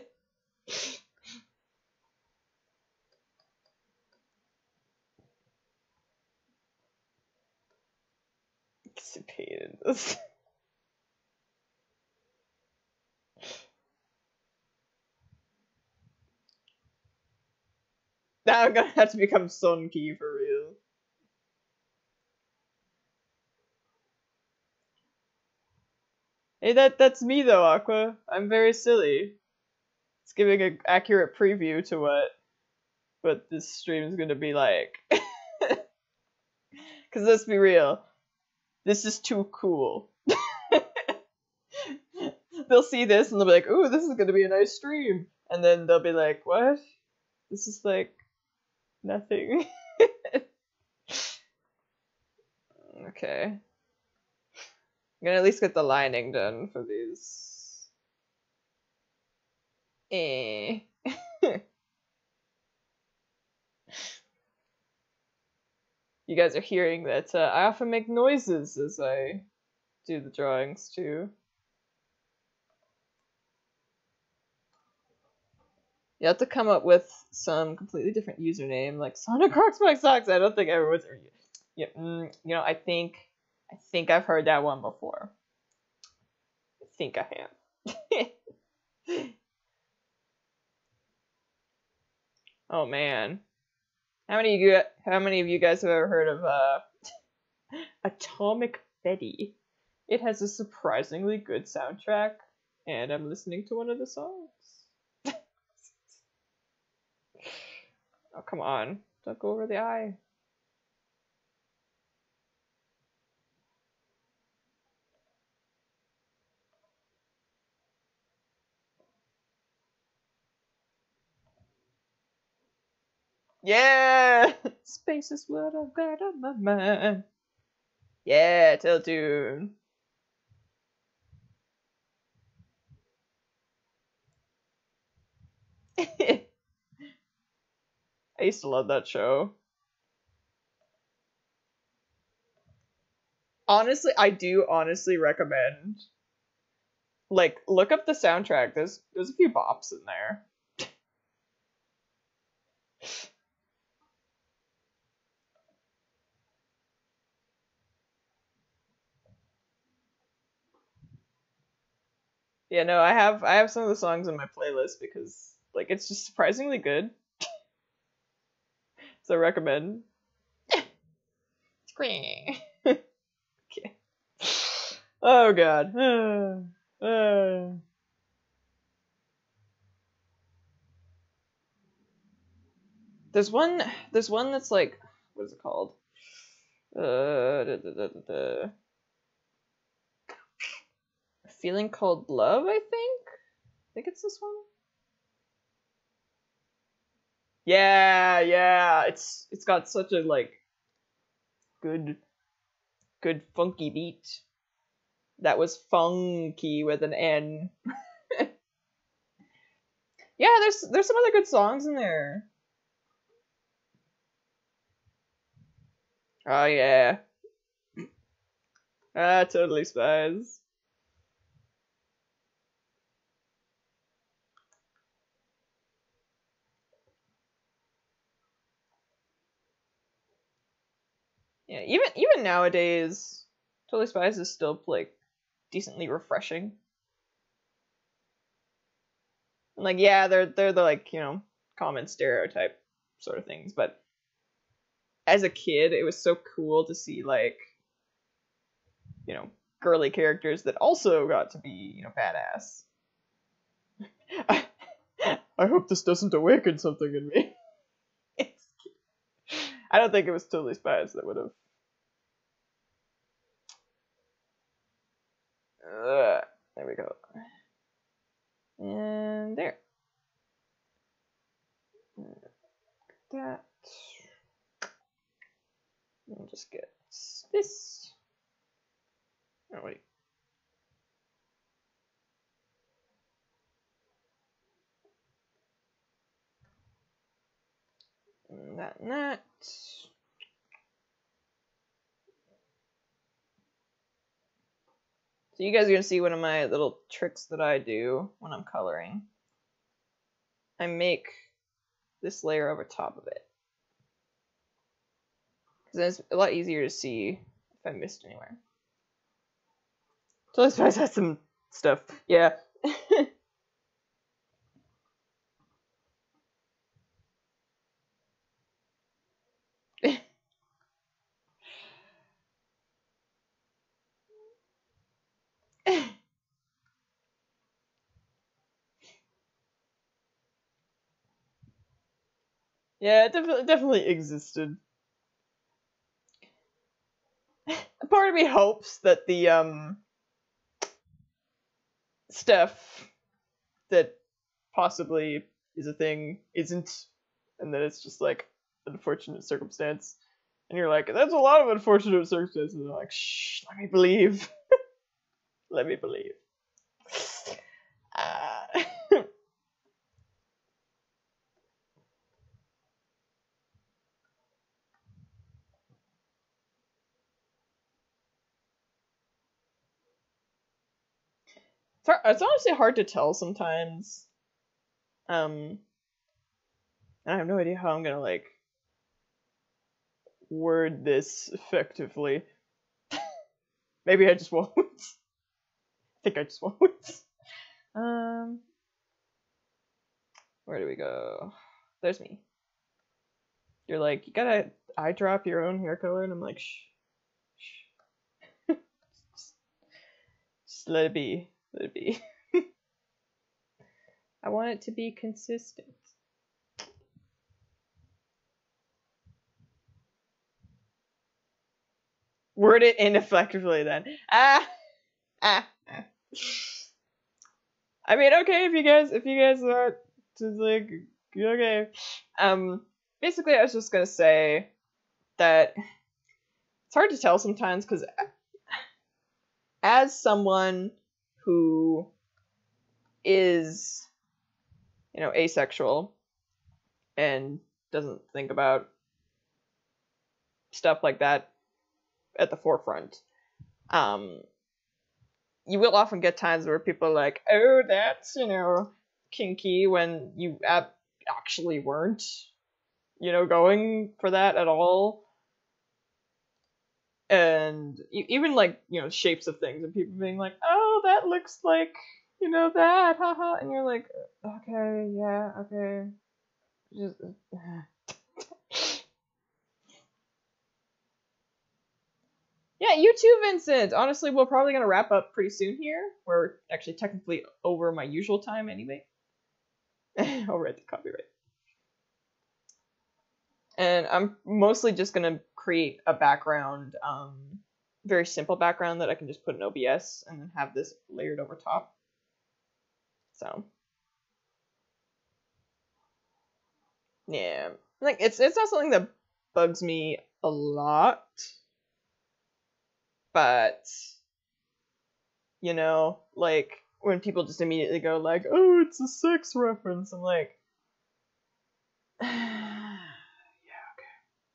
Anticipated this. Now I'm gonna have to become Son Key for real. Hey, that that's me though, Aqua. I'm very silly. It's giving an accurate preview to what what this stream is gonna be like. Cause let's be real, this is too cool. they'll see this and they'll be like, "Ooh, this is gonna be a nice stream," and then they'll be like, "What? This is like nothing." okay. I'm gonna at least get the lining done for these. Eh. you guys are hearing that uh, I often make noises as I do the drawings too. You have to come up with some completely different username, like Sonic Rocks My Socks. I don't think everyone's. Yeah, mm, you know, I think, I think I've heard that one before. I think I have. oh man, how many of you? How many of you guys have ever heard of uh, Atomic Betty? It has a surprisingly good soundtrack, and I'm listening to one of the songs. Oh, come on. Don't go over the eye. Yeah! Space is what I've got on my mind. Yeah, Teletoon. I used to love that show. Honestly, I do honestly recommend like look up the soundtrack. There's there's a few bops in there. yeah, no, I have I have some of the songs in my playlist because like it's just surprisingly good. So recommend. Scream. okay. Oh god. Uh, There's one. There's one that's like, what is it called? Uh, da, da, da, A feeling called love. I think. I think it's this one. Yeah, yeah. It's it's got such a like good good funky beat. That was funky with an N. yeah, there's there's some other good songs in there. Oh yeah. Ah, totally spies. Yeah, even even nowadays, Totally Spies is still like decently refreshing. And, Like yeah, they're they're the like, you know, common stereotype sort of things, but as a kid, it was so cool to see like you know, girly characters that also got to be, you know, badass. I, I hope this doesn't awaken something in me. I don't think it was totally spies that would have. There we go. And there. That. I'll just get this. Oh, wait. And that and that. So you guys are gonna see one of my little tricks that I do when I'm coloring. I make this layer over top of it. Because it's a lot easier to see if I missed anywhere. So let's try out some stuff. Yeah. yeah, it definitely definitely existed. Part of me hopes that the um stuff that possibly is a thing isn't, and that it's just like an unfortunate circumstance. And you're like, that's a lot of unfortunate circumstances. And they're like, shh, let me believe. let me believe. Uh, It's, honestly hard to tell sometimes. Um, I have no idea how I'm gonna like word this effectively. Maybe I just won't. I think I just won't. Um, where do we go? There's me. You're like, you gotta eye drop your own hair color, and I'm like, shh, shh. just, just let it be. It be. I want it to be consistent. Word it ineffectively then. Ah, ah, ah. I mean, okay, if you guys, if you guys are just like, okay. Um, basically, I was just gonna say that it's hard to tell sometimes because as someone who is, you know, asexual and doesn't think about stuff like that at the forefront. Um, you will often get times where people are like, "Oh, that's you know kinky," when you actually weren't, you know, going for that at all. And even like you know shapes of things, and people being like, "Oh, that looks like you know that," haha, and you're like, "Okay, yeah, okay." Just. Yeah, you too, Vincent. Honestly, we're probably gonna wrap up pretty soon here. We're actually technically over my usual time anyway. Over at the copyright. And I'm mostly just gonna create a background, um, very simple background that I can just put in OBS and then have this layered over top. So. Yeah, like it's it's not something that bugs me a lot but you know, like when people just immediately go like, "Oh, it's a sex reference," I'm like, yeah,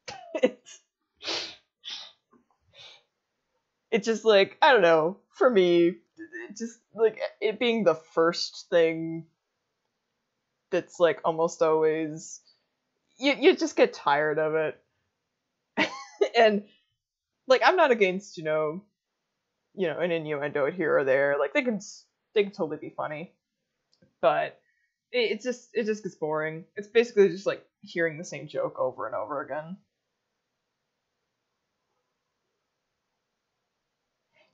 okay. it's it's just like I don't know. For me, it just like it being the first thing that's like almost always you you just get tired of it. and like I'm not against you know, you know, an innuendo here or there. Like they can they can totally be funny, but it, it's just it just gets boring. It's basically just like hearing the same joke over and over again.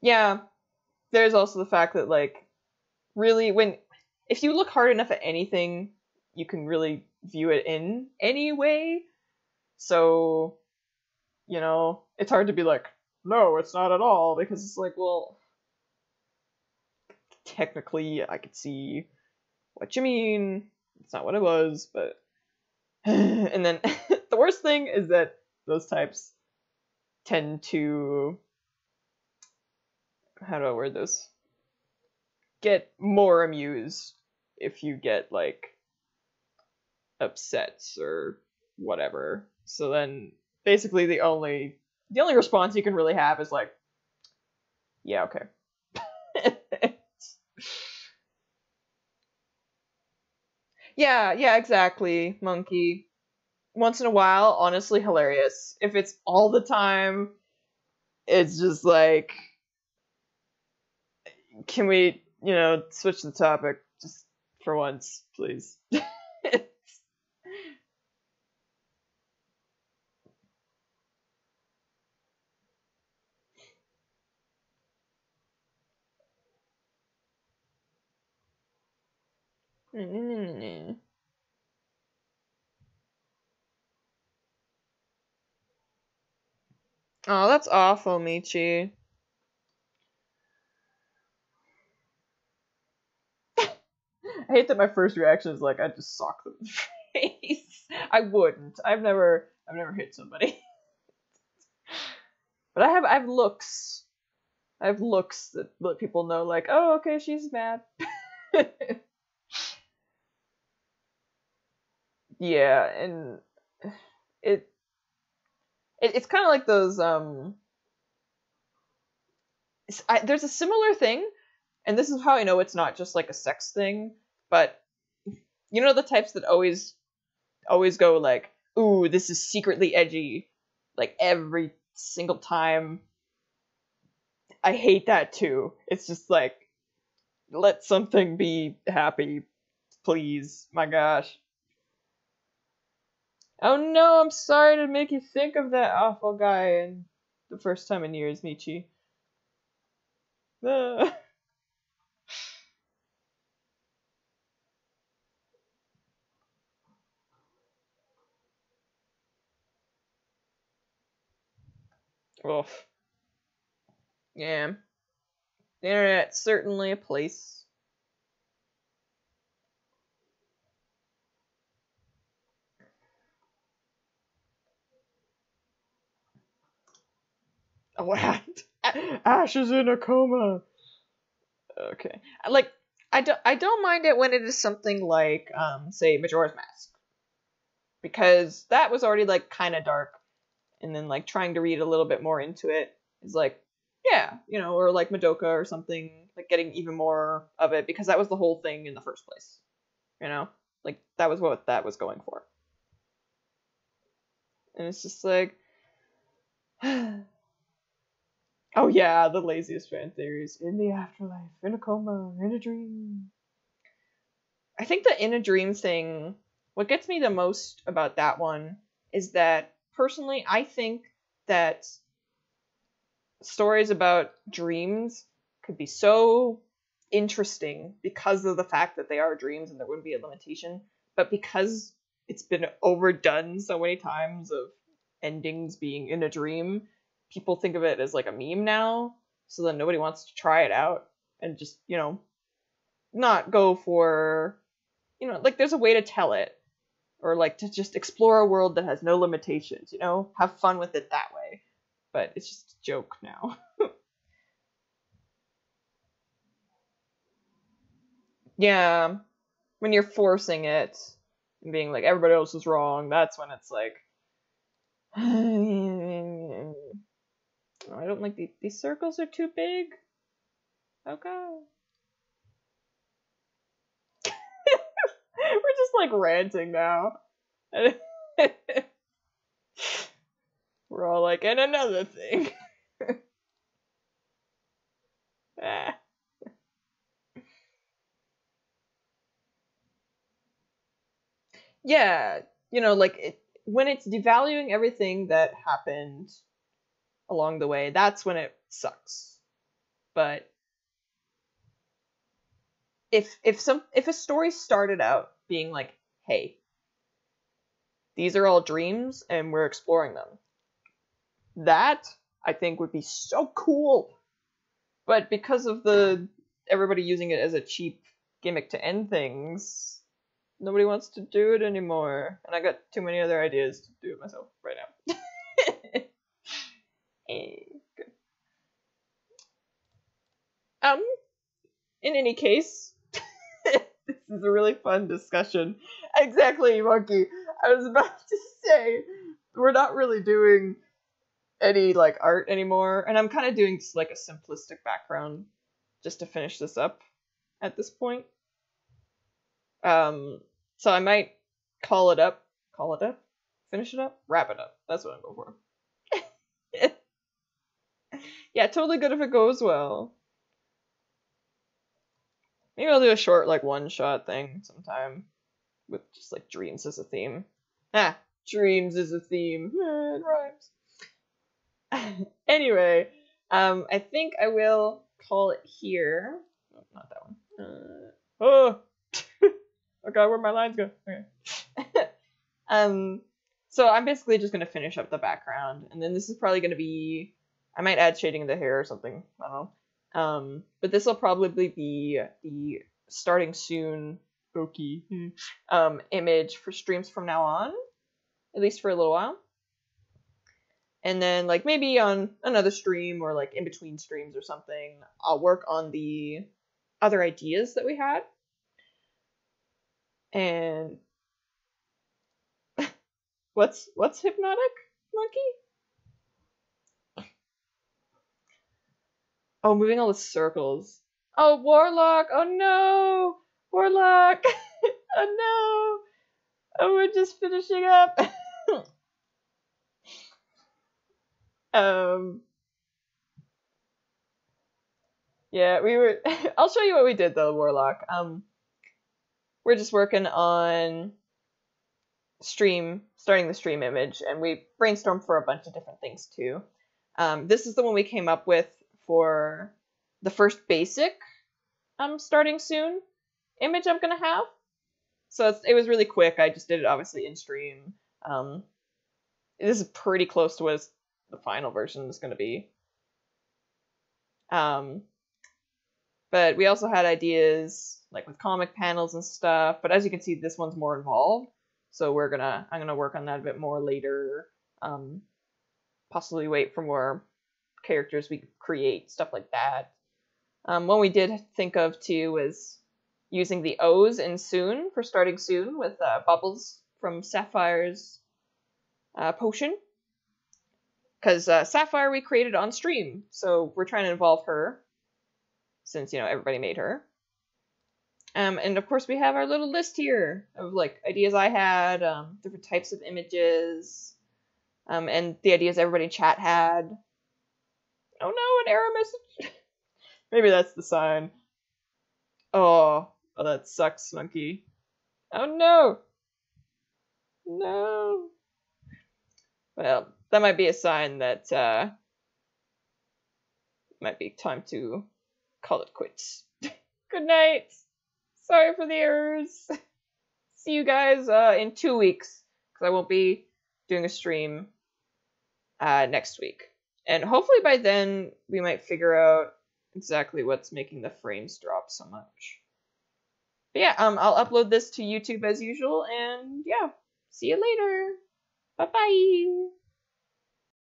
Yeah, there's also the fact that like really when if you look hard enough at anything, you can really view it in any way. So you know, it's hard to be like, no, it's not at all, because it's like, well, technically, I could see what you mean. It's not what it was, but. and then the worst thing is that those types tend to how do I word this? Get more amused if you get like upsets or whatever. So then basically the only the only response you can really have is like yeah, okay. yeah, yeah, exactly, monkey. Once in a while, honestly hilarious. If it's all the time, it's just like can we, you know, switch the topic just for once, please? Oh, that's awful, Michi. Hate that my first reaction is like I just sock them in the face. I wouldn't. I've never I've never hit somebody. but I have I have looks. I have looks that let people know like, oh okay, she's mad. yeah, and it it, it's kind of like those. Um, I, there's a similar thing, and this is how I know it's not just like a sex thing, but you know the types that always, always go like, "Ooh, this is secretly edgy," like every single time. I hate that too. It's just like, let something be happy, please. My gosh. Oh no, I'm sorry to make you think of that awful guy and the first time in years, Michi. Uh. Oof. Yeah. The internet's certainly a place What? Ash is in a coma. Okay. Like I don't I don't mind it when it is something like um say Majora's Mask. Because that was already like kind of dark and then like trying to read a little bit more into it is like yeah, you know, or like Madoka or something, like getting even more of it because that was the whole thing in the first place. You know? Like that was what that was going for. And it's just like Oh yeah, the laziest fan theories. In the afterlife, in a coma, in a dream. I think the in a dream thing, what gets me the most about that one is that personally I think that stories about dreams could be so interesting because of the fact that they are dreams and there wouldn't be a limitation. But because it's been overdone so many times of endings being in a dream, people think of it as like a meme now, so then nobody wants to try it out and just, you know, not go for, you know, like there's a way to tell it or like to just explore a world that has no limitations, you know, have fun with it that way. But it's just a joke now. yeah, when you're forcing it and being like everybody else is wrong, that's when it's like I don't like these. These circles are too big. Oh, okay. We're just like ranting now. We're all like, and another thing. ah. Yeah, you know, like it, when it's devaluing everything that happened along the way, that's when it sucks. But if if some if a story started out being like, "Hey, these are all dreams and we're exploring them." That I think would be so cool. But because of the everybody using it as a cheap gimmick to end things, nobody wants to do it anymore. And I got too many other ideas to do it myself right now. good. Um, in any case, this is a really fun discussion. Exactly, Monkey. I was about to say, we're not really doing any, like, art anymore, and I'm kind of doing just, like, a simplistic background just to finish this up at this point. Um, So I might call it up. Call it up? Finish it up? Wrap it up. That's what I'm going for. yeah, totally good if it goes well. Maybe I'll do a short, like, one shot thing sometime with just like dreams as a theme. Ah, dreams as a theme. it rhymes. anyway, um, I think I will call it here. Oh, not that one. Uh, oh, oh god, where my lines go? Okay. um, so I'm basically just gonna finish up the background, and then this is probably gonna be. I might add shading of the hair or something. I don't know. Um, but this will probably be the starting soon okay um image for streams from now on, at least for a little while. And then like maybe on another stream or like in between streams or something, I'll work on the other ideas that we had. And What's what's hypnotic monkey? Oh, moving all the circles. Oh, warlock! Oh no, warlock! oh no! Oh, we're just finishing up. um. Yeah, we were. I'll show you what we did though, warlock. Um, we're just working on stream, starting the stream image, and we brainstormed for a bunch of different things too. Um, this is the one we came up with for the first basic um, starting soon image I'm gonna have. So it was really quick. I just did it obviously in stream. Um, this is pretty close to what the final version is gonna be. Um, but we also had ideas like with comic panels and stuff. But as you can see, this one's more involved. So we're gonna I'm gonna work on that a bit more later. Um, possibly wait for more characters we create, stuff like that. Um, one we did think of too was using the O's in soon for starting soon with uh, Bubbles from Sapphire's uh, potion. Because uh, Sapphire we created on stream, so we're trying to involve her since you know everybody made her. Um, and of course, we have our little list here of like ideas I had, um, different types of images, um, and the ideas everybody in chat had. Oh no, an error message. Maybe that's the sign. Oh, oh, that sucks, monkey. Oh no. No. Well, that might be a sign that uh, might be time to call it quits. Good night. Sorry for the errors. See you guys uh, in two weeks because I won't be doing a stream uh, next week. And hopefully by then we might figure out exactly what's making the frames drop so much. But yeah, um, I'll upload this to YouTube as usual, and yeah, see you later. Bye bye.